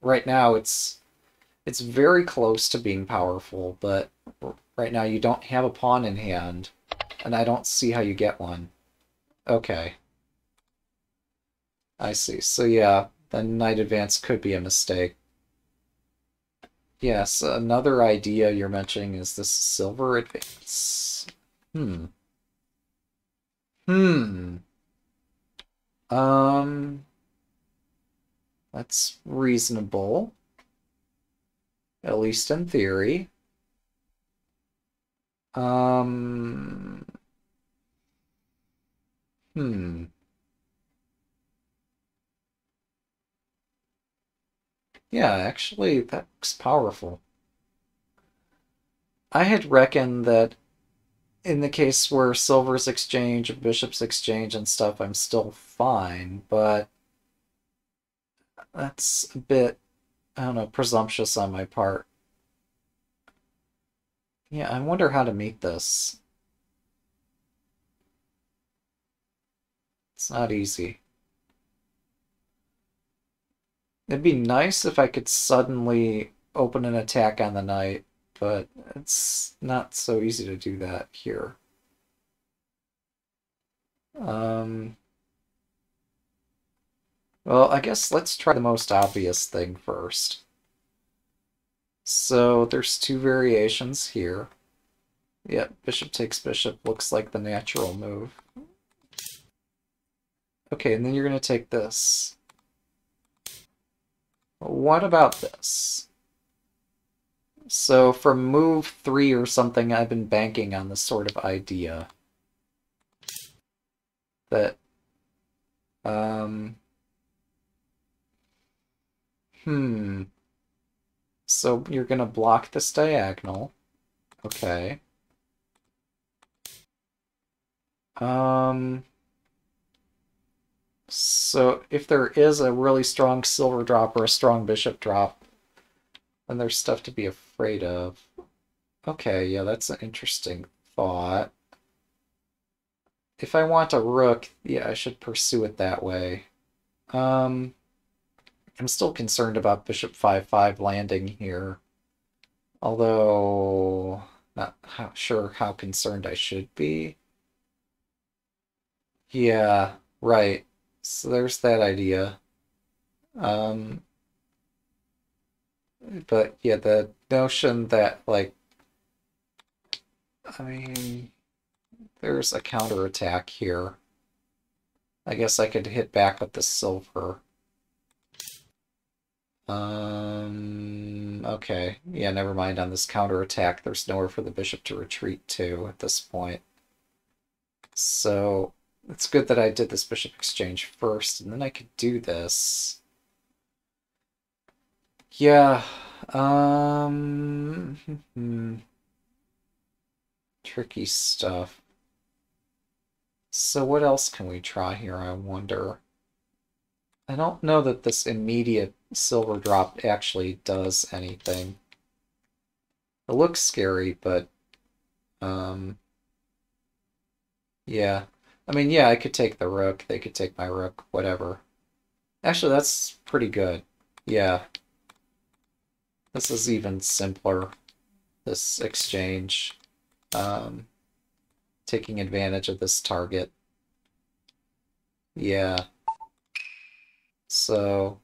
right now it's it's very close to being powerful, but right now you don't have a pawn in hand, and I don't see how you get one. Okay. I see. So yeah, the knight advance could be a mistake. Yes, another idea you're mentioning is this silver advance. Hmm. Hmm. Um, that's reasonable. At least in theory. Um, hmm. Yeah, actually, that looks powerful. I had reckoned that in the case where silver's exchange bishop's exchange and stuff, I'm still fine, but that's a bit, I don't know, presumptuous on my part. Yeah, I wonder how to meet this. It's not easy. It'd be nice if I could suddenly open an attack on the knight, but it's not so easy to do that here. Um, well, I guess let's try the most obvious thing first. So there's two variations here. Yep, bishop takes bishop looks like the natural move. Okay, and then you're going to take this. What about this? So for move three or something, I've been banking on this sort of idea. That, um, hmm. So you're gonna block this diagonal. Okay. Um, so if there is a really strong silver drop or a strong bishop drop, then there's stuff to be afraid of. Okay, yeah, that's an interesting thought. If I want a rook, yeah, I should pursue it that way. Um, I'm still concerned about bishop 5-5 landing here. Although, not how, sure how concerned I should be. Yeah, right. So there's that idea. Um, but yeah, the notion that like, I mean, there's a counterattack here. I guess I could hit back with the silver. Um, okay. Yeah, never mind on this counterattack. There's nowhere for the bishop to retreat to at this point. So it's good that I did this bishop exchange first, and then I could do this. Yeah, um, tricky stuff. So what else can we try here, I wonder? I don't know that this immediate silver drop actually does anything. It looks scary, but, um, yeah. I mean, yeah, I could take the rook. They could take my rook, whatever. Actually, that's pretty good. Yeah. This is even simpler, this exchange. Um, taking advantage of this target. Yeah. So,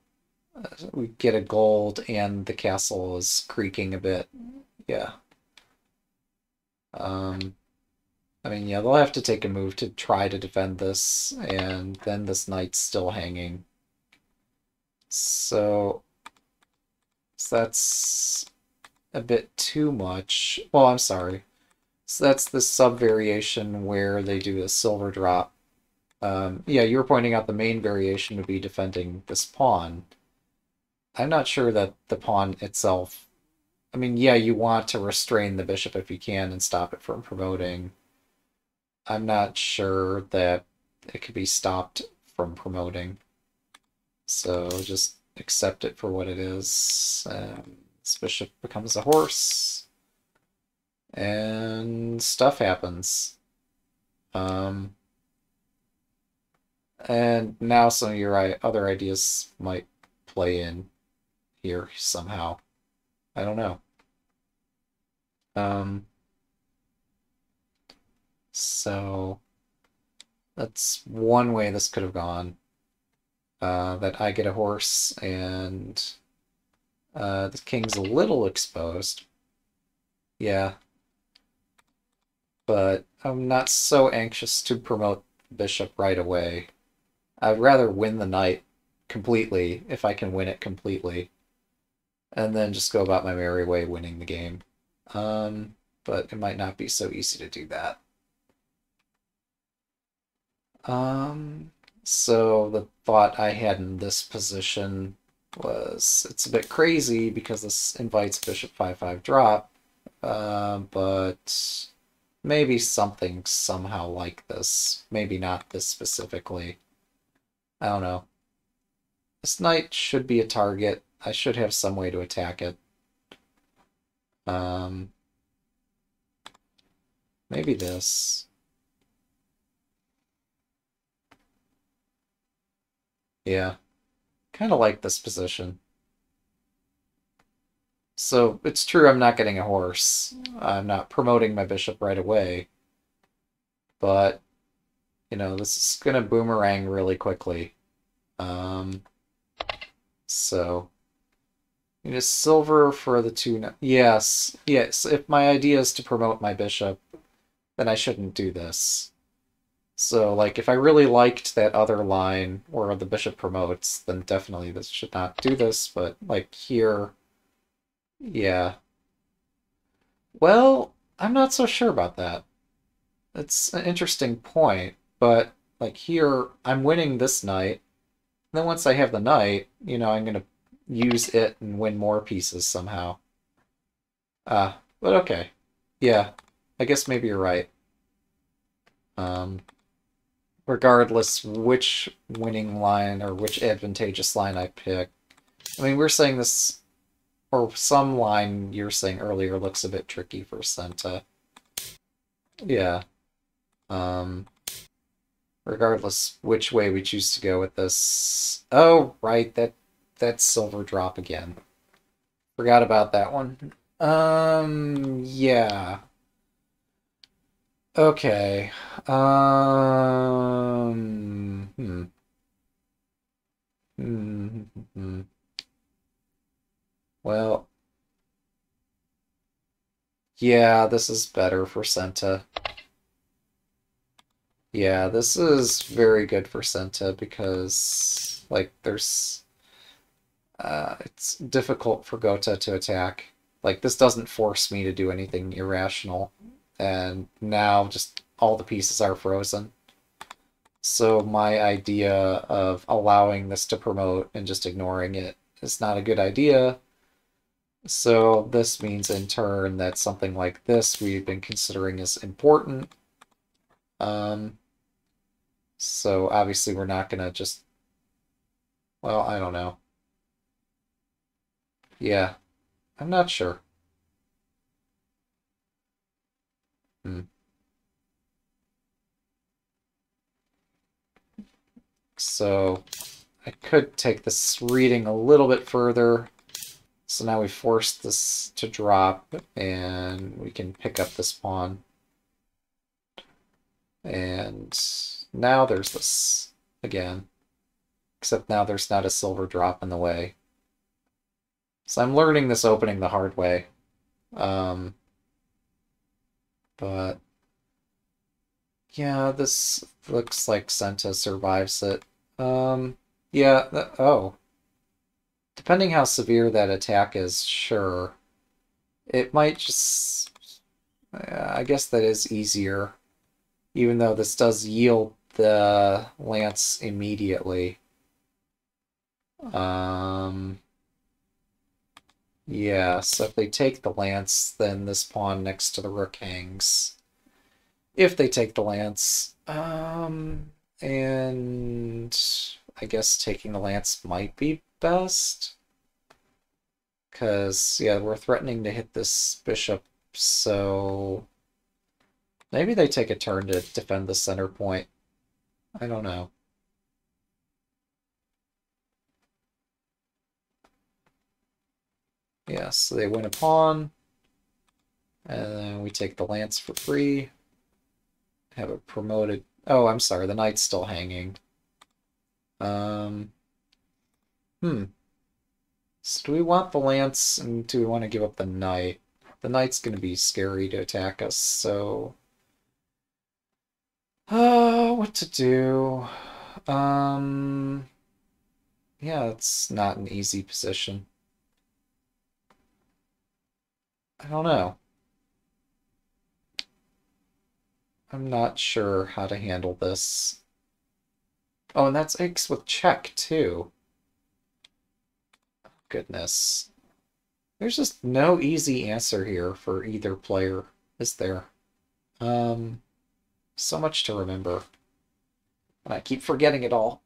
uh, we get a gold and the castle is creaking a bit. Yeah. Um, I mean, yeah, they'll have to take a move to try to defend this, and then this knight's still hanging. So, so that's a bit too much. Well, I'm sorry. So that's the sub variation where they do a silver drop. Um, yeah, you were pointing out the main variation would be defending this pawn. I'm not sure that the pawn itself. I mean, yeah, you want to restrain the bishop if you can and stop it from promoting. I'm not sure that it could be stopped from promoting. So just accept it for what it is. Um, this bishop becomes a horse. And stuff happens. Um, and now some of your other ideas might play in here somehow. I don't know. Um, so that's one way this could have gone. Uh, that I get a horse and uh, the king's a little exposed. Yeah. But I'm not so anxious to promote bishop right away. I'd rather win the knight completely if I can win it completely and then just go about my merry way winning the game. Um, but it might not be so easy to do that. Um, so the thought I had in this position was it's a bit crazy because this invites bishop 5-5 drop, uh, but maybe something somehow like this. Maybe not this specifically. I don't know. This knight should be a target. I should have some way to attack it. Um, maybe this. Yeah. Kind of like this position. So it's true I'm not getting a horse. I'm not promoting my bishop right away. But, you know, this is going to boomerang really quickly. Um, so, you know, silver for the two... Yes, yes. If my idea is to promote my bishop, then I shouldn't do this. So, like, if I really liked that other line where the bishop promotes, then definitely this should not do this, but, like, here, yeah. Well, I'm not so sure about that. It's an interesting point, but, like, here, I'm winning this knight, then once I have the knight, you know, I'm to use it and win more pieces somehow. Ah, uh, but okay. Yeah, I guess maybe you're right. Um, regardless which winning line or which advantageous line I pick. I mean, we're saying this, or some line you're saying earlier looks a bit tricky for Sente. Yeah. Um, regardless which way we choose to go with this. Oh, right, that that silver drop again. Forgot about that one. Um, yeah. Okay. Um. Hmm. Hmm. hmm. Well. Yeah, this is better for Sente. Yeah, this is very good for Sente because, like, there's... Uh, it's difficult for Gote to attack. Like, this doesn't force me to do anything irrational and now just all the pieces are frozen. So my idea of allowing this to promote and just ignoring it is not a good idea. So this means in turn that something like this we've been considering is important. Um, so obviously we're not going to just, well, I don't know. Yeah, I'm not sure. Hmm. So I could take this reading a little bit further. So now we force this to drop and we can pick up this pawn. And now there's this again. Except now there's not a silver drop in the way. So I'm learning this opening the hard way. Um, but yeah, this looks like Sente survives it. Um, yeah, oh. Depending how severe that attack is, sure. It might just... I guess that is easier. Even though this does yield the lance immediately. Um, yeah, so if they take the lance, then this pawn next to the rook hangs. If they take the lance, um, and I guess taking the lance might be best. Because, yeah, we're threatening to hit this bishop, so... Maybe they take a turn to defend the center point. I don't know. Yeah, so they win a pawn. And then we take the lance for free. Have it promoted. Oh, I'm sorry, the knight's still hanging. Um, hmm. So do we want the lance and do we want to give up the knight? The knight's going to be scary to attack us, so... Uh, what to do? Um... Yeah, it's not an easy position. I don't know. I'm not sure how to handle this. Oh, and that's X with check, too. Goodness. There's just no easy answer here for either player, is there? Um, so much to remember. And I keep forgetting it all.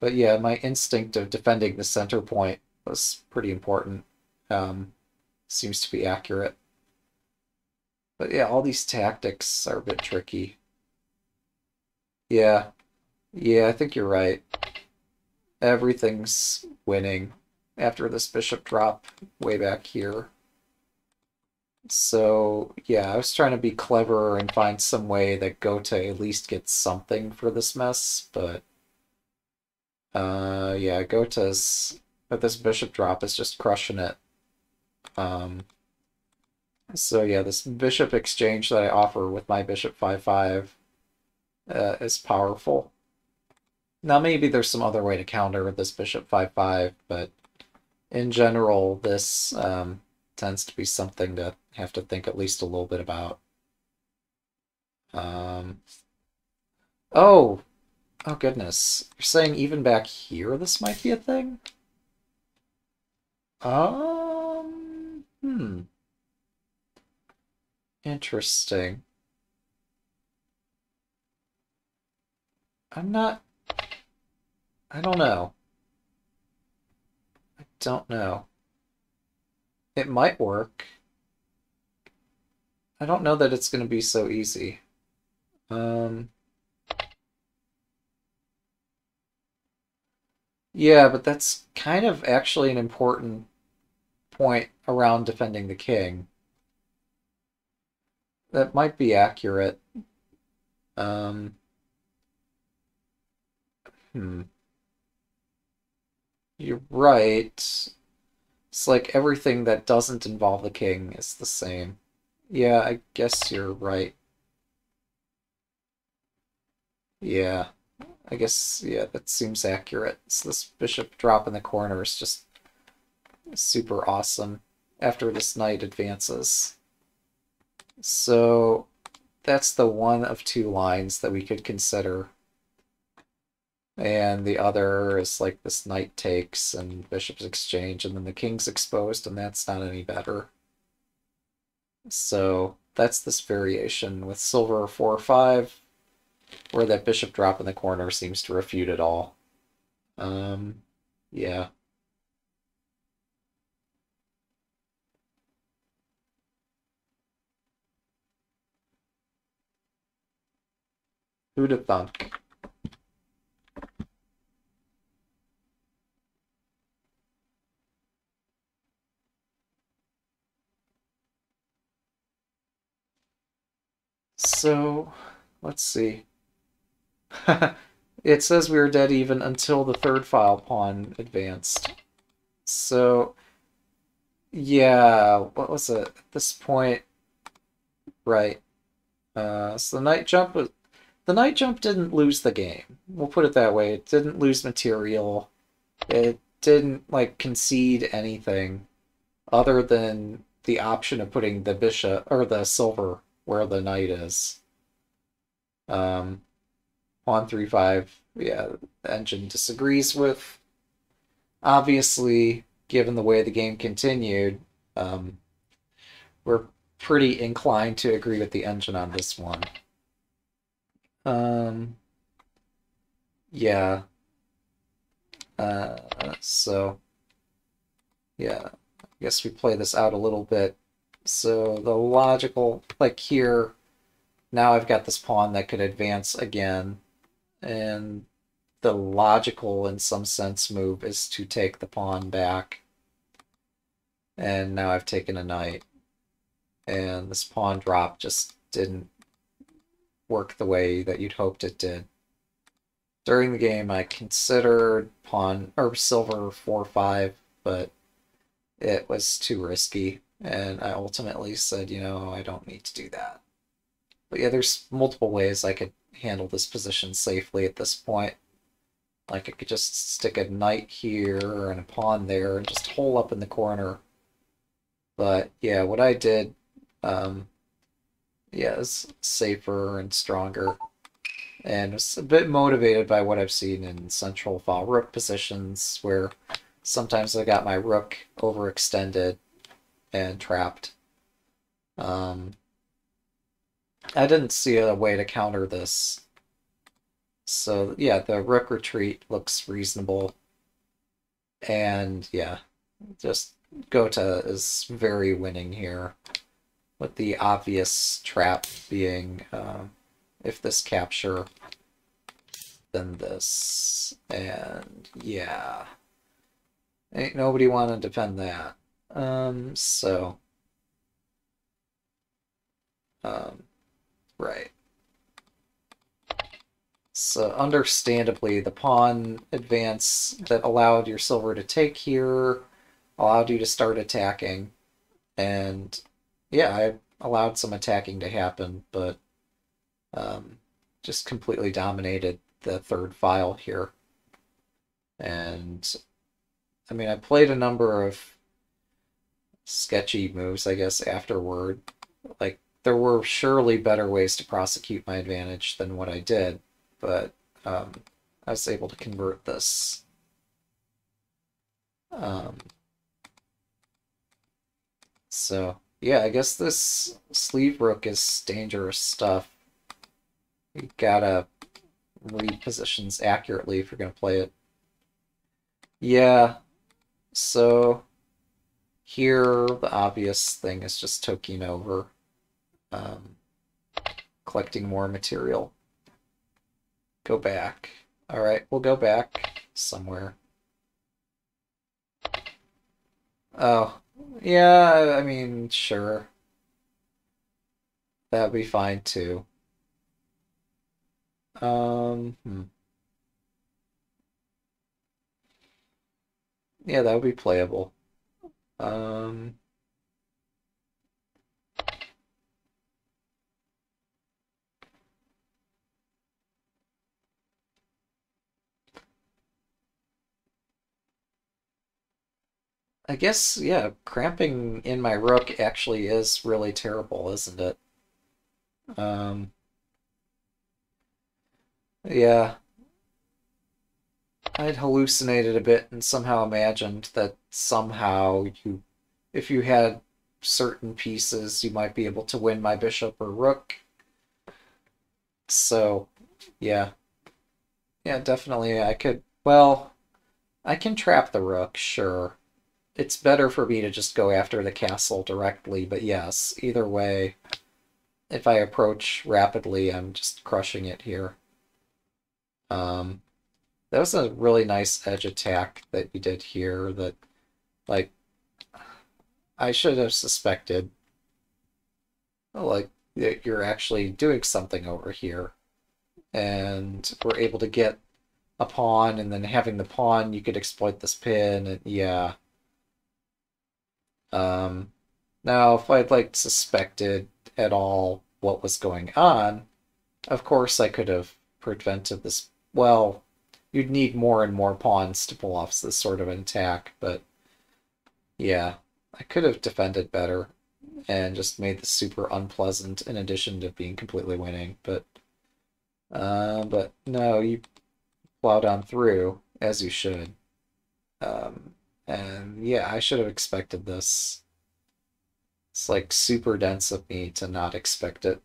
But yeah, my instinct of defending the center point was pretty important. Um, seems to be accurate. But yeah, all these tactics are a bit tricky. Yeah. Yeah, I think you're right. Everything's winning after this bishop drop way back here. So, yeah, I was trying to be clever and find some way that Gote at least gets something for this mess, but... Uh, yeah, Gote's but this bishop drop is just crushing it. Um, so yeah, this bishop exchange that I offer with my bishop 5-5 uh, is powerful. Now maybe there's some other way to counter this bishop 5-5, but in general, this um, tends to be something to have to think at least a little bit about. Um, oh, oh goodness. You're saying even back here this might be a thing? Um, hmm. Interesting. I'm not... I don't know. I don't know. It might work. I don't know that it's going to be so easy. Um... Yeah, but that's kind of actually an important point around defending the king. That might be accurate. Um, hmm. You're right. It's like everything that doesn't involve the king is the same. Yeah, I guess you're right. Yeah. I guess, yeah, that seems accurate. So this bishop drop in the corner is just super awesome after this knight advances. So that's the one of two lines that we could consider. And the other is like this knight takes and bishop's exchange, and then the king's exposed, and that's not any better. So that's this variation with silver 4 or 5, where that bishop drop in the corner seems to refute it all. Um, yeah. Who'd have? So, let's see. it says we were dead even until the third file pawn advanced. So, yeah, what was it? At this point, right. Uh, so the knight jump was the knight jump didn't lose the game. We'll put it that way. It didn't lose material. It didn't like concede anything other than the option of putting the bishop or the silver where the knight is. Um, pawn 3-5, yeah, the engine disagrees with. Obviously, given the way the game continued, um, we're pretty inclined to agree with the engine on this one. Um, yeah. Uh, so, yeah, I guess we play this out a little bit. So the logical, like here, now I've got this pawn that could advance again, and the logical, in some sense, move is to take the pawn back. And now I've taken a knight. And this pawn drop just didn't work the way that you'd hoped it did. During the game, I considered pawn or silver 4-5, but it was too risky. And I ultimately said, you know, I don't need to do that. But yeah, there's multiple ways I could handle this position safely at this point. Like I could just stick a knight here and a pawn there and just hole up in the corner. But yeah, what I did, um, yeah, is safer and stronger. And it's a bit motivated by what I've seen in central file rook positions where sometimes I got my rook overextended and trapped. Um, I didn't see a way to counter this. So yeah, the rook retreat looks reasonable. And yeah, just Gote is very winning here. With the obvious trap being uh, if this capture, then this. And yeah. Ain't nobody want to defend that. Um, so. Um, right. So understandably, the pawn advance that allowed your silver to take here allowed you to start attacking. And yeah, I allowed some attacking to happen, but um, just completely dominated the third file here. And I mean, I played a number of sketchy moves, I guess, afterward. Like, there were surely better ways to prosecute my advantage than what I did, but um, I was able to convert this. Um, so, yeah, I guess this sleeve rook is dangerous stuff. You gotta read positions accurately if you're gonna play it. Yeah, so here the obvious thing is just toking over, um, collecting more material. Go back. All right, we'll go back somewhere. Oh, yeah, I mean, sure. That'd be fine too. Um, hmm. Yeah, that would be playable. Um, I guess, yeah, cramping in my rook actually is really terrible, isn't it? Um, yeah. I'd hallucinated a bit and somehow imagined that somehow you, if you had certain pieces, you might be able to win my bishop or rook. So, yeah. Yeah, definitely I could, well, I can trap the rook, sure. It's better for me to just go after the castle directly, but yes, either way, if I approach rapidly, I'm just crushing it here. Um, that was a really nice edge attack that you did here that, like, I should have suspected, like, that you're actually doing something over here. And we're able to get a pawn, and then having the pawn, you could exploit this pin, and yeah. Um, now, if I'd, like, suspected at all what was going on, of course I could have prevented this well, you'd need more and more pawns to pull off this sort of an attack, but yeah, I could have defended better and just made this super unpleasant in addition to being completely winning, but Uh, but no, you plowed on through, as you should. Um, and yeah, I should have expected this. It's like super dense of me to not expect it.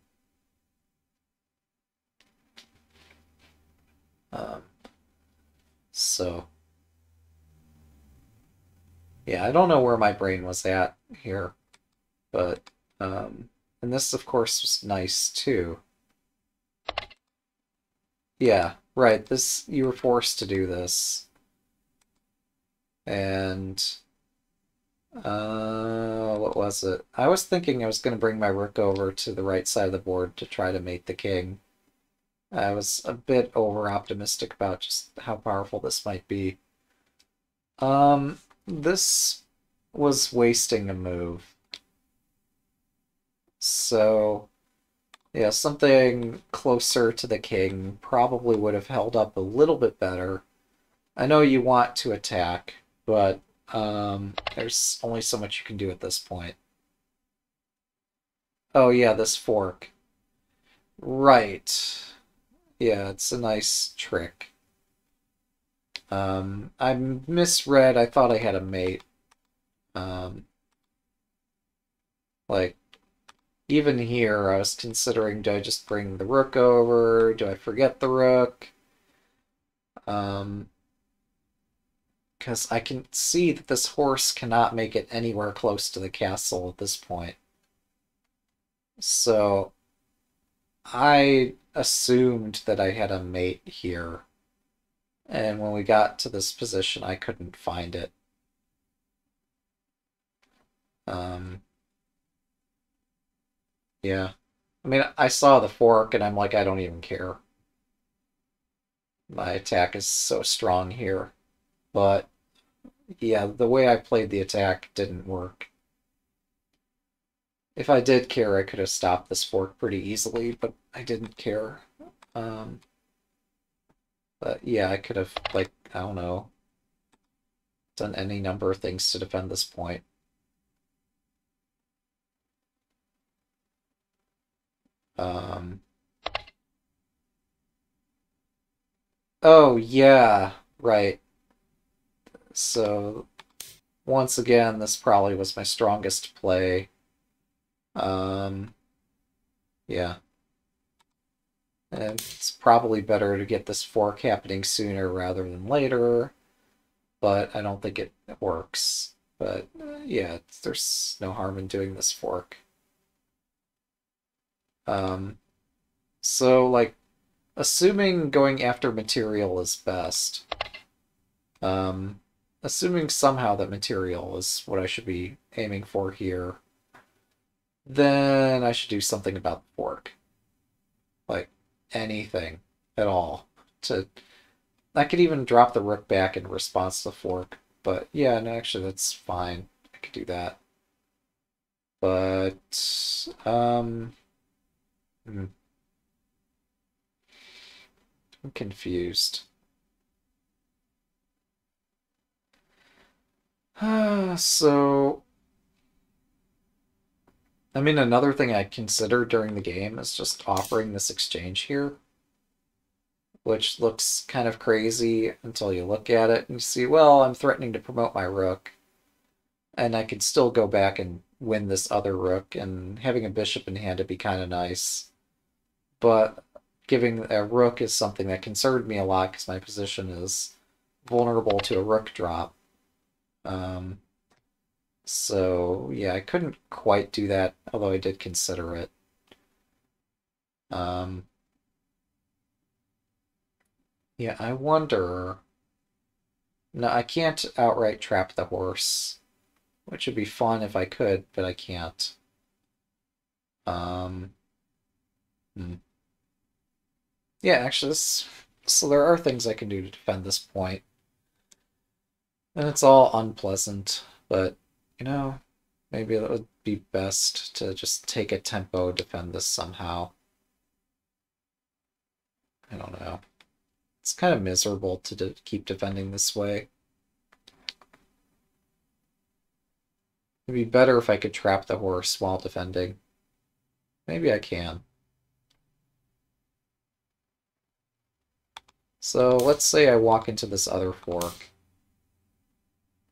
Um, so, yeah, I don't know where my brain was at here, but, um, and this, of course, was nice too. Yeah, right, this, you were forced to do this. And, uh, what was it? I was thinking I was going to bring my rook over to the right side of the board to try to mate the king. I was a bit over optimistic about just how powerful this might be. Um, this was wasting a move. So, yeah, something closer to the king probably would have held up a little bit better. I know you want to attack, but um, there's only so much you can do at this point. Oh yeah, this fork. Right. Yeah, it's a nice trick. Um, I misread. I thought I had a mate. Um, like, even here, I was considering, do I just bring the rook over? Do I forget the rook? Um, because I can see that this horse cannot make it anywhere close to the castle at this point. So, I assumed that I had a mate here. And when we got to this position, I couldn't find it. Um, yeah. I mean, I saw the fork and I'm like, I don't even care. My attack is so strong here. But, yeah, the way I played the attack didn't work. If I did care, I could have stopped this fork pretty easily, but I didn't care. Um, but yeah, I could have, like, I don't know, done any number of things to defend this point. Um, oh, yeah, right. So, once again, this probably was my strongest play. Um, yeah. And it's probably better to get this fork happening sooner rather than later, but I don't think it works. But uh, yeah, there's no harm in doing this fork. Um, so, like, assuming going after material is best, um, assuming somehow that material is what I should be aiming for here, then I should do something about the fork. Like, anything at all. To I could even drop the rook back in response to the fork, but yeah, no, actually that's fine. I could do that. But um hmm. I'm confused. so I mean, another thing I consider during the game is just offering this exchange here, which looks kind of crazy until you look at it and you see, well, I'm threatening to promote my rook, and I could still go back and win this other rook, and having a bishop in hand would be kind of nice. But giving a rook is something that concerned me a lot because my position is vulnerable to a rook drop. Um, so, yeah, I couldn't quite do that, although I did consider it. Um, yeah, I wonder... No, I can't outright trap the horse, which would be fun if I could, but I can't. Um, hmm. Yeah, actually, this, so there are things I can do to defend this point. And it's all unpleasant, but you know, maybe it would be best to just take a tempo, defend this somehow. I don't know. It's kind of miserable to de keep defending this way. It'd be better if I could trap the horse while defending. Maybe I can. So let's say I walk into this other fork.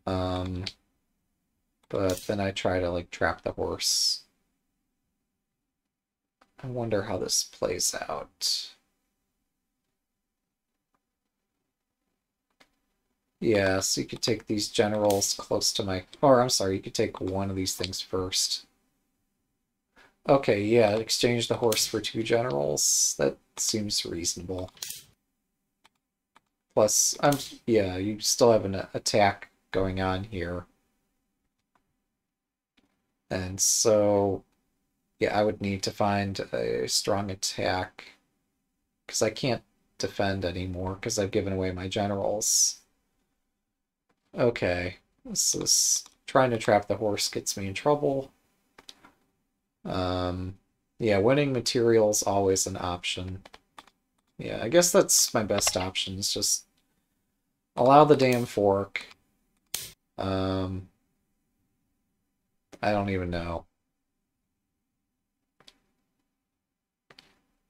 Um, but then I try to like trap the horse. I wonder how this plays out. Yeah, so you could take these generals close to my... Or, I'm sorry, you could take one of these things first. Okay, yeah, exchange the horse for two generals. That seems reasonable. Plus, I'm... Yeah, you still have an attack going on here. And so, yeah, I would need to find a strong attack. Because I can't defend anymore, because I've given away my generals. Okay, this is trying to trap the horse gets me in trouble. Um, yeah, winning materials always an option. Yeah, I guess that's my best option, is just allow the damn fork. Um, I don't even know.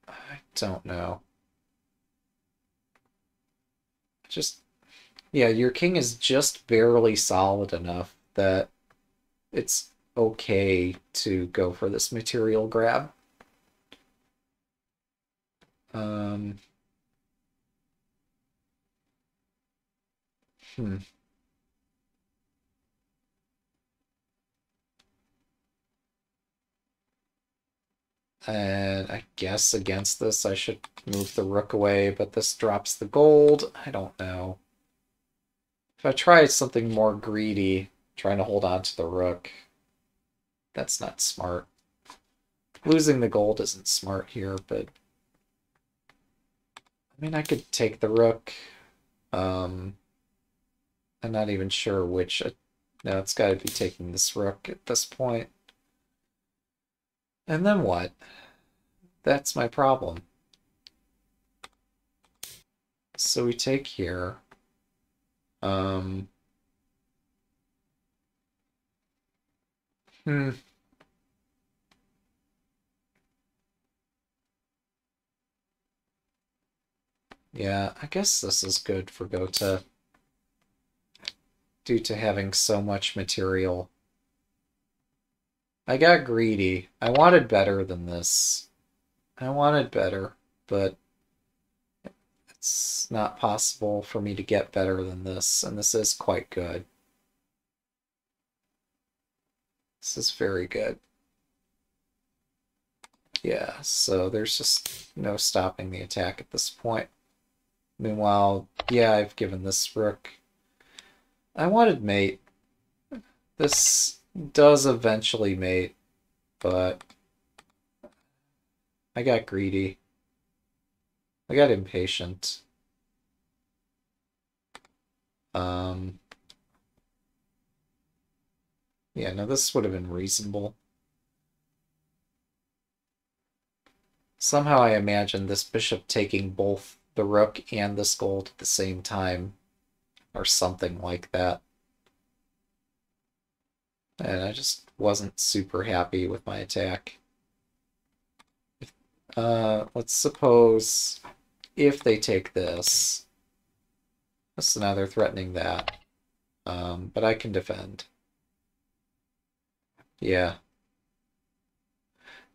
I don't know. Just yeah, your king is just barely solid enough that it's okay to go for this material grab. Um, hmm. And I guess against this I should move the rook away, but this drops the gold. I don't know. If I try something more greedy, trying to hold on to the rook, that's not smart. Losing the gold isn't smart here, but... I mean, I could take the rook. Um, I'm not even sure which... No, it's got to be taking this rook at this point. And then what? That's my problem. So we take here. Um, hmm. Yeah, I guess this is good for Gote. Due to having so much material. I got greedy. I wanted better than this. I wanted better, but it's not possible for me to get better than this, and this is quite good. This is very good. Yeah, so there's just no stopping the attack at this point. Meanwhile, yeah, I've given this rook. I wanted mate. This does eventually mate, but I got greedy. I got impatient. Um, yeah, no, this would have been reasonable. Somehow I imagine this bishop taking both the rook and this gold at the same time, or something like that. And I just wasn't super happy with my attack. Uh, let's suppose if they take this. So now they're threatening that. Um, but I can defend. Yeah.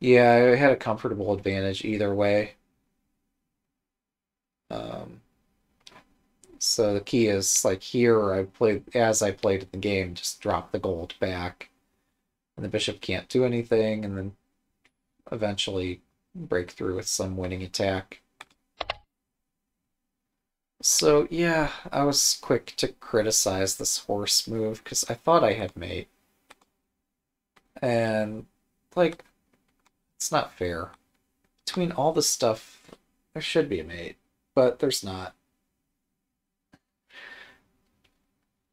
Yeah, I had a comfortable advantage either way. Um, so the key is like here I played as I played in the game, just drop the gold back. And the bishop can't do anything, and then eventually break through with some winning attack. So yeah, I was quick to criticize this horse move because I thought I had mate. And, like, it's not fair. Between all the stuff, there should be a mate, but there's not.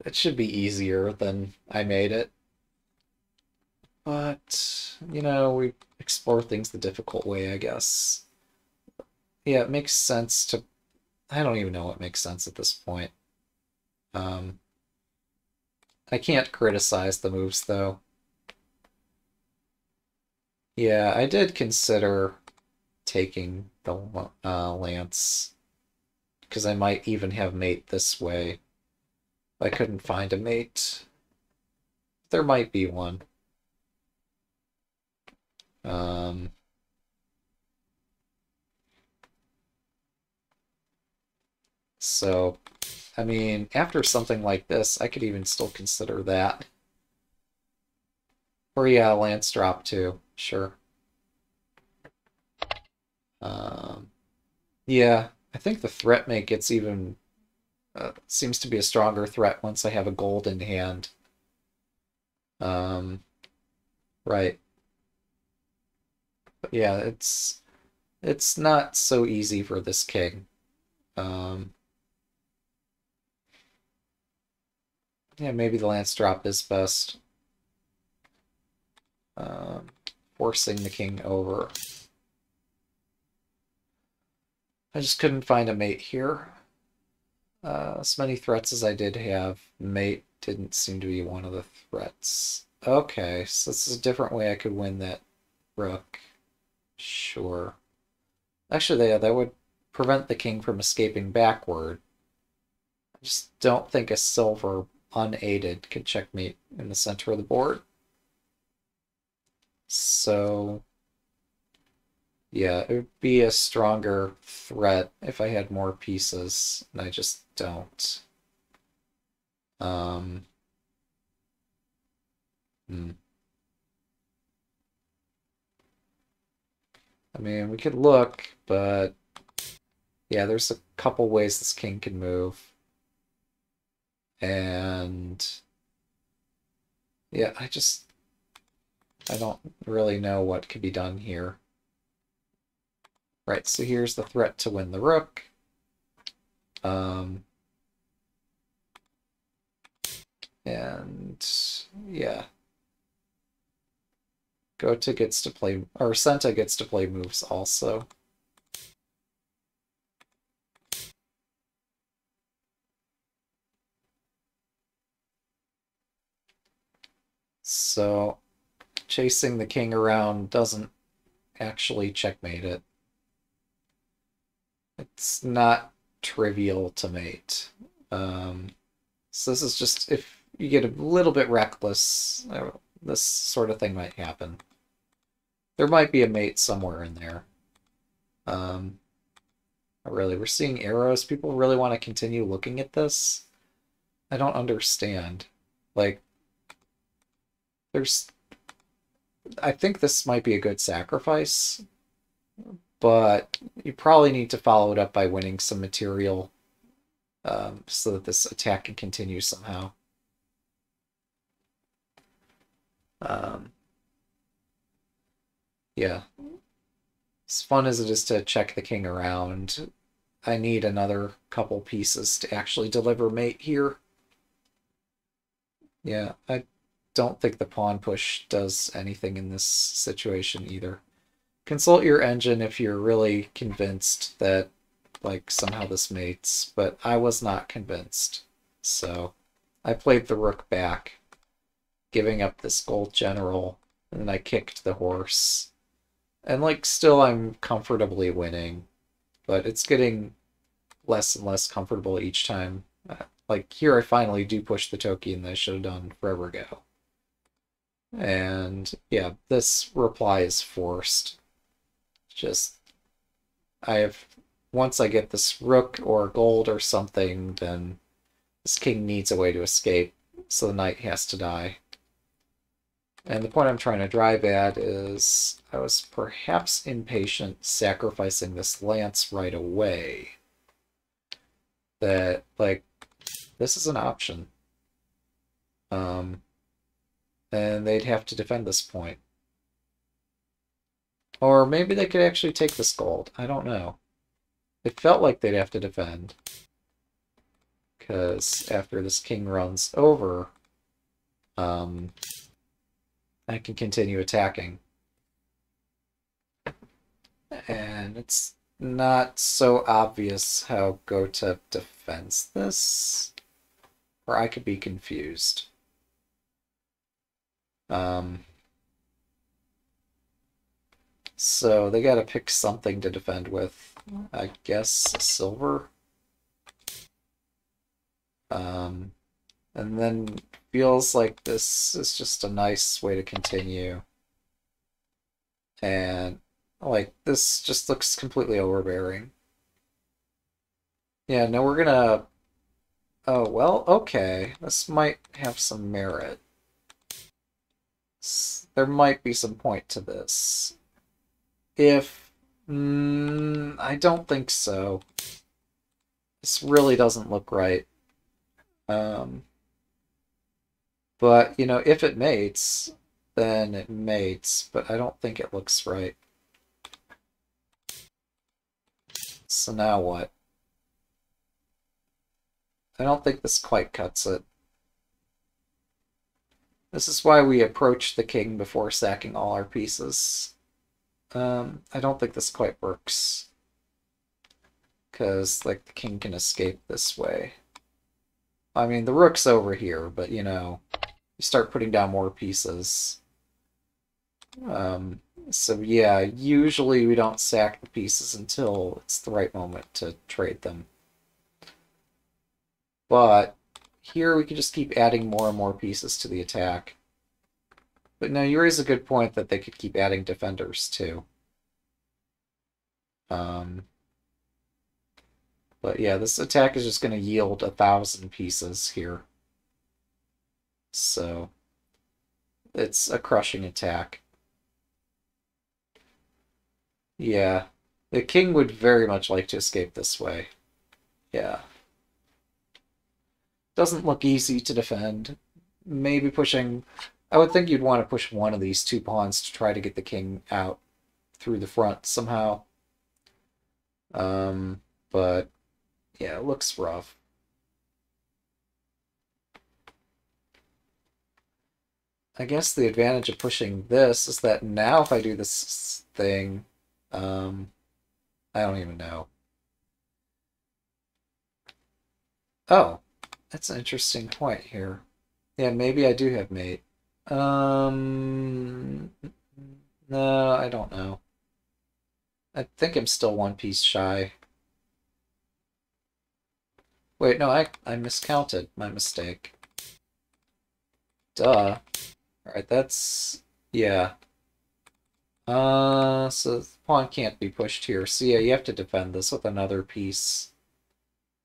It should be easier than I made it. But, you know, we explore things the difficult way, I guess. Yeah, it makes sense to I don't even know what makes sense at this point. Um, I can't criticize the moves, though. Yeah, I did consider taking the uh, Lance. because I might even have mate this way. I couldn't find a mate. There might be one. Um, so, I mean, after something like this, I could even still consider that. Or yeah, lance drop too, sure. Um, yeah, I think the threat mate gets even seems to be a stronger threat once I have a gold in hand. Um, right. But yeah, it's it's not so easy for this king. Um, yeah, maybe the lance drop is best. Um, forcing the king over. I just couldn't find a mate here. Uh, as many threats as I did have, mate didn't seem to be one of the threats. Okay, so this is a different way I could win that rook. Sure. Actually, yeah, that would prevent the king from escaping backward. I just don't think a silver unaided could checkmate in the center of the board. So, yeah, it would be a stronger threat if I had more pieces, and I just don't. Um, hmm. I mean, we could look, but yeah, there's a couple ways this king can move. And yeah, I just I don't really know what could be done here. Right, so here's the threat to win the rook. Um, and yeah. Gote gets to play, or Sente gets to play moves also. So, chasing the king around doesn't actually checkmate it. It's not trivial to mate. Um, so this is just, if you get a little bit reckless, uh, this sort of thing might happen. There might be a mate somewhere in there. Um, really, we're seeing arrows. People really want to continue looking at this. I don't understand. Like, there's... I think this might be a good sacrifice, but you probably need to follow it up by winning some material um, so that this attack can continue somehow. Um, yeah. As fun as it is to check the king around, I need another couple pieces to actually deliver mate here. Yeah, I don't think the pawn push does anything in this situation either. Consult your engine if you're really convinced that, like, somehow this mates, but I was not convinced. So, I played the rook back, giving up this gold general, and I kicked the horse. And, like, still I'm comfortably winning, but it's getting less and less comfortable each time. Uh, like, here I finally do push the tokin, and I should have done forever ago. And yeah, this reply is forced. Just, I have, once I get this rook or gold or something, then this king needs a way to escape, so the knight has to die. And the point I'm trying to drive at is I was perhaps impatient sacrificing this lance right away. That, like, this is an option. Um, and they'd have to defend this point. Or maybe they could actually take this gold. I don't know. It felt like they'd have to defend. Because after this king runs over, um, I can continue attacking. And it's not so obvious how Gote defends this, or I could be confused. Um, so they got to pick something to defend with. I guess silver. Um, and then feels like this is just a nice way to continue. And like this just looks completely overbearing. Yeah, no, we're gonna. Oh, well, okay. This might have some merit. There might be some point to this. If. Mm, I don't think so. This really doesn't look right. Um, but, you know, if it mates, then it mates, but I don't think it looks right. So now what? I don't think this quite cuts it. This is why we approach the king before sacking all our pieces. Um, I don't think this quite works. Because, like, the king can escape this way. I mean, the rook's over here, but, you know, you start putting down more pieces. Um, so, yeah, usually we don't sack the pieces until it's the right moment to trade them. But here we can just keep adding more and more pieces to the attack. But now you raise a good point that they could keep adding defenders too. Um, but yeah, this attack is just going to yield a thousand pieces here. So it's a crushing attack. Yeah, the king would very much like to escape this way. Yeah. Doesn't look easy to defend. Maybe pushing... I would think you'd want to push one of these two pawns to try to get the king out through the front somehow. Um, but yeah, it looks rough. I guess the advantage of pushing this is that now if I do this thing, um, I don't even know. Oh, that's an interesting point here. Yeah, maybe I do have mate. Um, no, I don't know. I think I'm still one piece shy. Wait, no, I, I miscounted. My mistake. Duh. Alright, that's... Yeah. Uh, so the pawn can't be pushed here. So yeah, you have to defend this with another piece.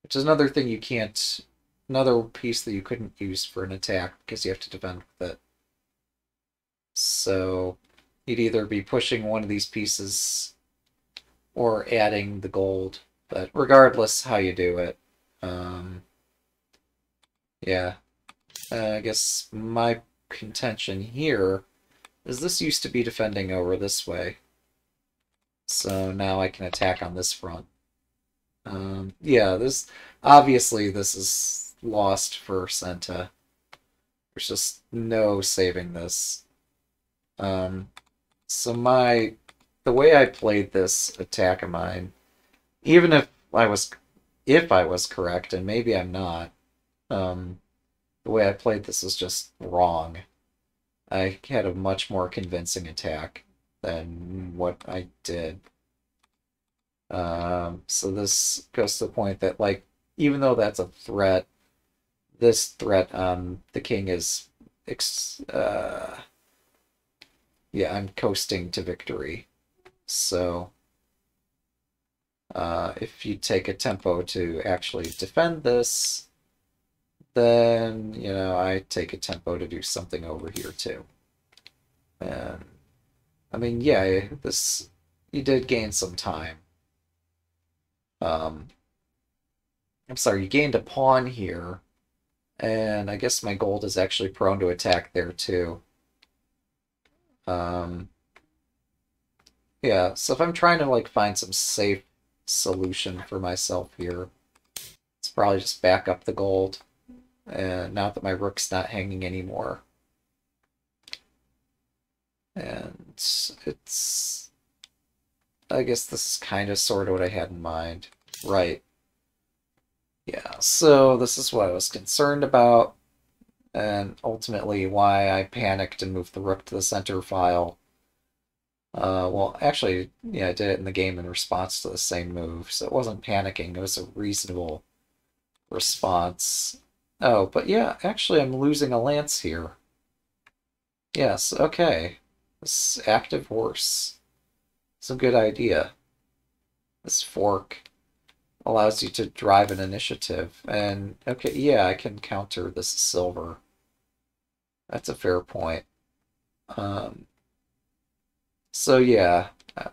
Which is another thing you can't... Another piece that you couldn't use for an attack, because you have to defend with it. So, you'd either be pushing one of these pieces or adding the gold. But regardless how you do it, um, yeah. Uh, I guess my contention here is this used to be defending over this way. So now I can attack on this front. Um, yeah, this obviously this is lost for Sente. There's just no saving this. Um, so my the way I played this attack of mine, even if I was if I was correct, and maybe I'm not, um, the way I played this is just wrong. I had a much more convincing attack than what I did. Um, so this goes to the point that, like, even though that's a threat, this threat on the king is, uh, yeah, I'm coasting to victory. So, uh, if you take a tempo to actually defend this, then, you know, I take a tempo to do something over here too. And, I mean, yeah, this, you did gain some time. Um, I'm sorry, you gained a pawn here, and I guess my gold is actually prone to attack there too. Um, yeah, so if I'm trying to, like, find some safe solution for myself here. It's probably just back up the gold. And now that my rook's not hanging anymore. And it's... I guess this is kind of sort of what I had in mind. Right. Yeah, so this is what I was concerned about. And ultimately why I panicked and moved the rook to the center file. Uh, well, actually, yeah, I did it in the game in response to the same move, so it wasn't panicking. It was a reasonable response. Oh, but yeah, actually I'm losing a lance here. Yes, okay. This active horse. It's a good idea. This fork allows you to drive an initiative. And, okay, yeah, I can counter this silver. That's a fair point. Um, so, yeah, uh,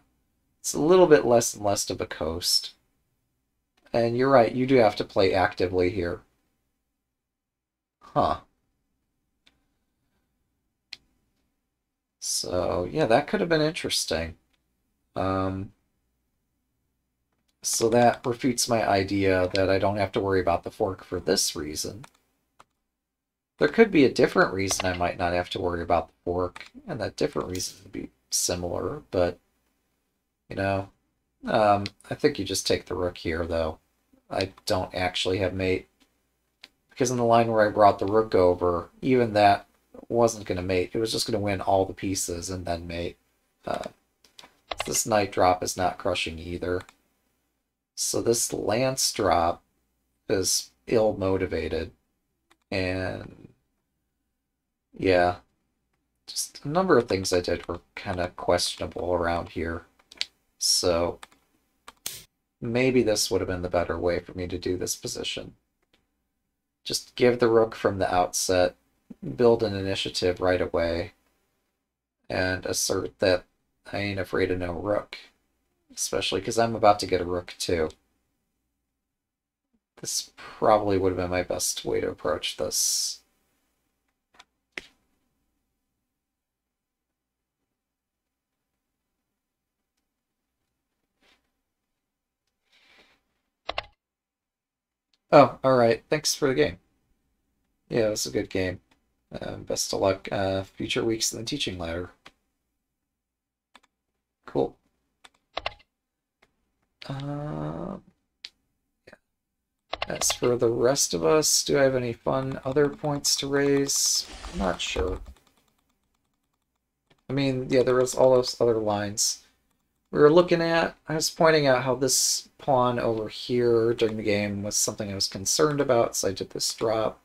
it's a little bit less and less of a coast. And you're right, you do have to play actively here. Huh. So, yeah, that could have been interesting. Um, so that refutes my idea that I don't have to worry about the fork for this reason. There could be a different reason I might not have to worry about the fork, and that different reason would be similar, but, you know, um, I think you just take the rook here, though. I don't actually have mate. Because in the line where I brought the rook over, even that wasn't going to mate. It was just going to win all the pieces and then mate. Uh, this knight drop is not crushing either. So this lance drop is ill-motivated. And yeah, just a number of things I did were kind of questionable around here. So maybe this would have been the better way for me to do this position. Just give the rook from the outset, build an initiative right away, and assert that I ain't afraid of no rook. Especially because I'm about to get a rook too. This probably would have been my best way to approach this. Oh, alright. Thanks for the game. Yeah, it was a good game. Uh, best of luck uh, future weeks in the teaching ladder. Cool. Um, yeah. As for the rest of us, do I have any fun other points to raise? I'm not sure. I mean, yeah, there was all those other lines we were looking at. I was pointing out how this pawn over here during the game was something I was concerned about, so I did this drop.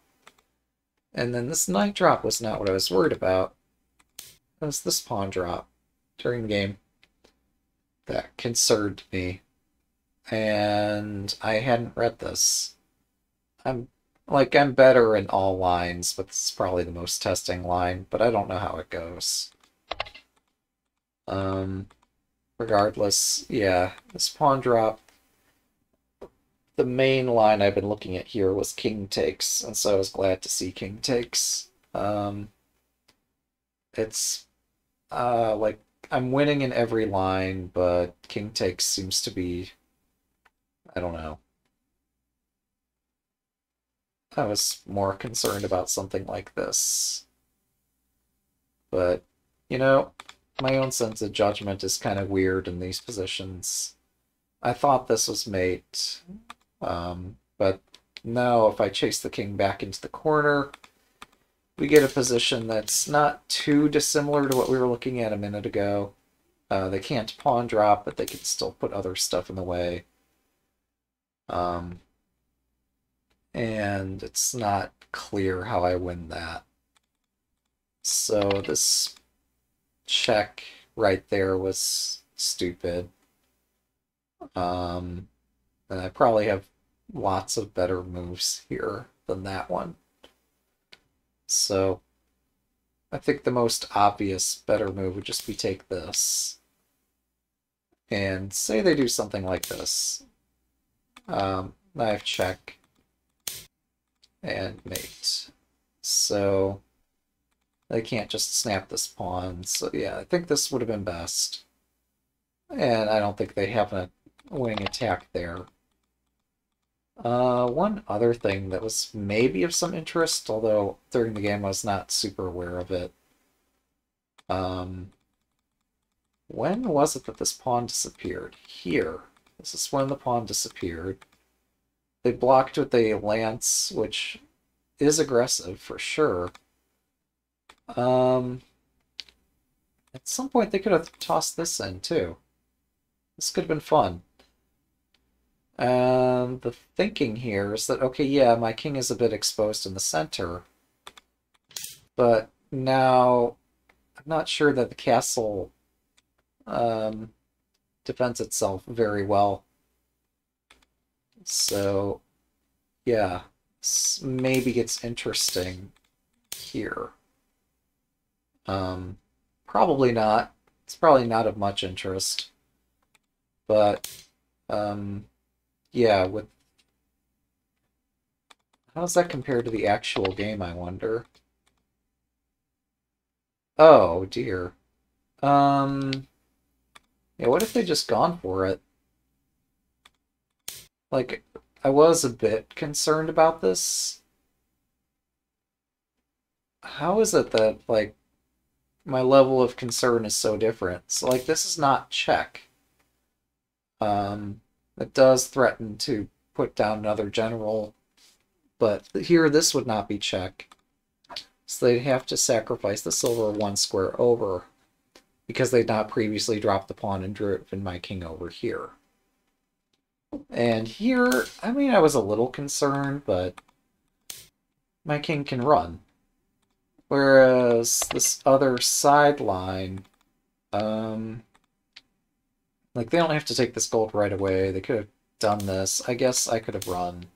And then this knight drop was not what I was worried about. It was this pawn drop during the game that concerned me. And I hadn't read this. I'm like I'm better in all lines, but this is probably the most testing line, but I don't know how it goes. Um regardless, yeah, this pawn drop the main line I've been looking at here was king takes, and so I was glad to see king takes. Um, it's uh, like I'm winning in every line, but king takes seems to be I don't know. I was more concerned about something like this. But, you know, my own sense of judgment is kind of weird in these positions. I thought this was mate, um, but now if I chase the king back into the corner, we get a position that's not too dissimilar to what we were looking at a minute ago. Uh, they can't pawn drop, but they can still put other stuff in the way. Um, and it's not clear how I win that. So this check right there was stupid. Um, and I probably have lots of better moves here than that one. So I think the most obvious better move would just be take this. And say they do something like this. Um, knight check and mate. So they can't just snap this pawn. So yeah, I think this would have been best. And I don't think they have a winning attack there. Uh, one other thing that was maybe of some interest, although during the game I was not super aware of it. Um, when was it that this pawn disappeared? Here. This is when the pawn disappeared. They blocked with a lance, which is aggressive for sure. Um, at some point they could have tossed this in too. This could have been fun. And the thinking here is that, okay, yeah, my king is a bit exposed in the center, but now I'm not sure that the castle um, defends itself very well. So, yeah, maybe it's interesting here. Um, probably not. It's probably not of much interest. But, um, yeah, with... How's that compared to the actual game, I wonder? Oh, dear. Um... Yeah, what if they just gone for it? Like, I was a bit concerned about this. How is it that, like, my level of concern is so different? So, like, this is not check. Um, it does threaten to put down another general, but here this would not be check. So they'd have to sacrifice the silver one square over because they'd not previously dropped the pawn and driven my king over here. And here, I mean, I was a little concerned, but my king can run. Whereas this other sideline, um, like, they don't have to take this gold right away. They could have done this. I guess I could have run.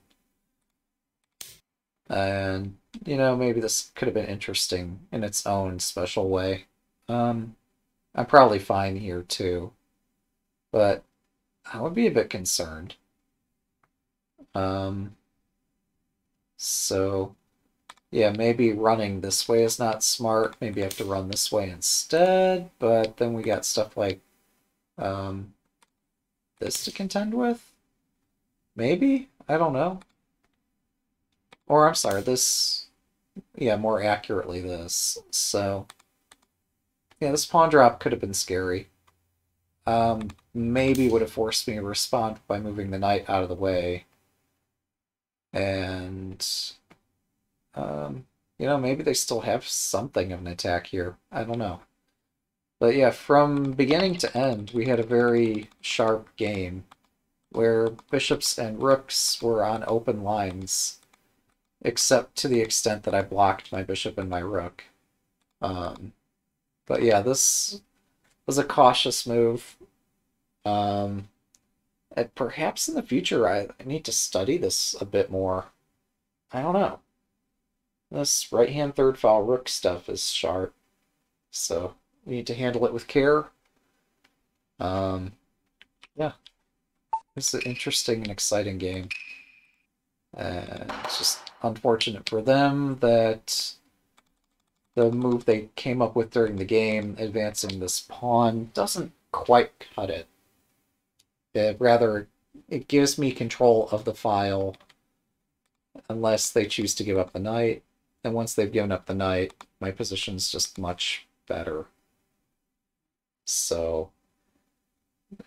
And, you know, maybe this could have been interesting in its own special way. Um, I'm probably fine here too. But I would be a bit concerned. Um, so, yeah, maybe running this way is not smart. Maybe I have to run this way instead. But then we got stuff like um, this to contend with. Maybe? I don't know. Or, I'm sorry, this... Yeah, more accurately this. So... Yeah, this pawn drop could have been scary. Um, maybe would have forced me to respond by moving the knight out of the way. And, um, you know, maybe they still have something of an attack here. I don't know. But yeah, from beginning to end, we had a very sharp game where bishops and rooks were on open lines, except to the extent that I blocked my bishop and my rook. Um, but yeah, this was a cautious move. Um, and perhaps in the future, I, I need to study this a bit more. I don't know. This right-hand third file rook stuff is sharp, so we need to handle it with care. Um, yeah, it's an interesting and exciting game. Uh, it's just unfortunate for them that the move they came up with during the game, advancing this pawn, doesn't quite cut it. it. Rather, it gives me control of the file unless they choose to give up the knight. And once they've given up the knight, my position's just much better. So,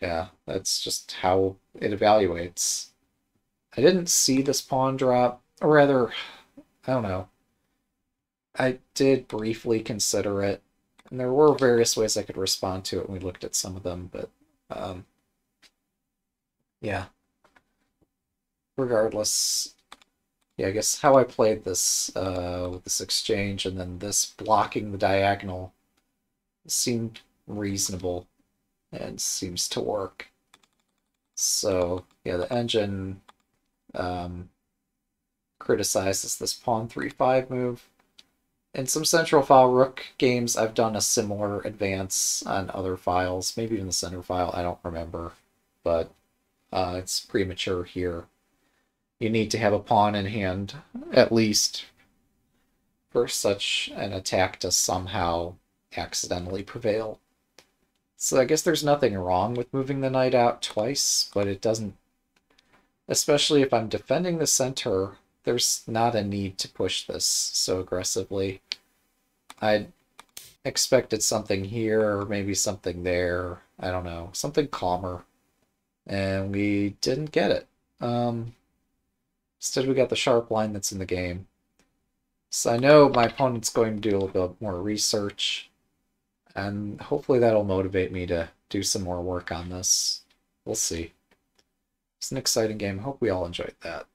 yeah, that's just how it evaluates. I didn't see this pawn drop, or rather, I don't know. I did briefly consider it, and there were various ways I could respond to it, we looked at some of them, but um, yeah. Regardless, yeah, I guess how I played this uh, with this exchange and then this blocking the diagonal seemed reasonable and seems to work. So yeah, the engine um, criticizes this pawn 3-5 move in some central file rook games, I've done a similar advance on other files, maybe even the center file, I don't remember, but uh, it's premature here. You need to have a pawn in hand, at least, for such an attack to somehow accidentally prevail. So I guess there's nothing wrong with moving the knight out twice, but it doesn't... Especially if I'm defending the center, there's not a need to push this so aggressively. I expected something here or maybe something there. I don't know. Something calmer. And we didn't get it. Um, instead, we got the sharp line that's in the game. So I know my opponent's going to do a little bit more research. And hopefully that'll motivate me to do some more work on this. We'll see. It's an exciting game. Hope we all enjoyed that.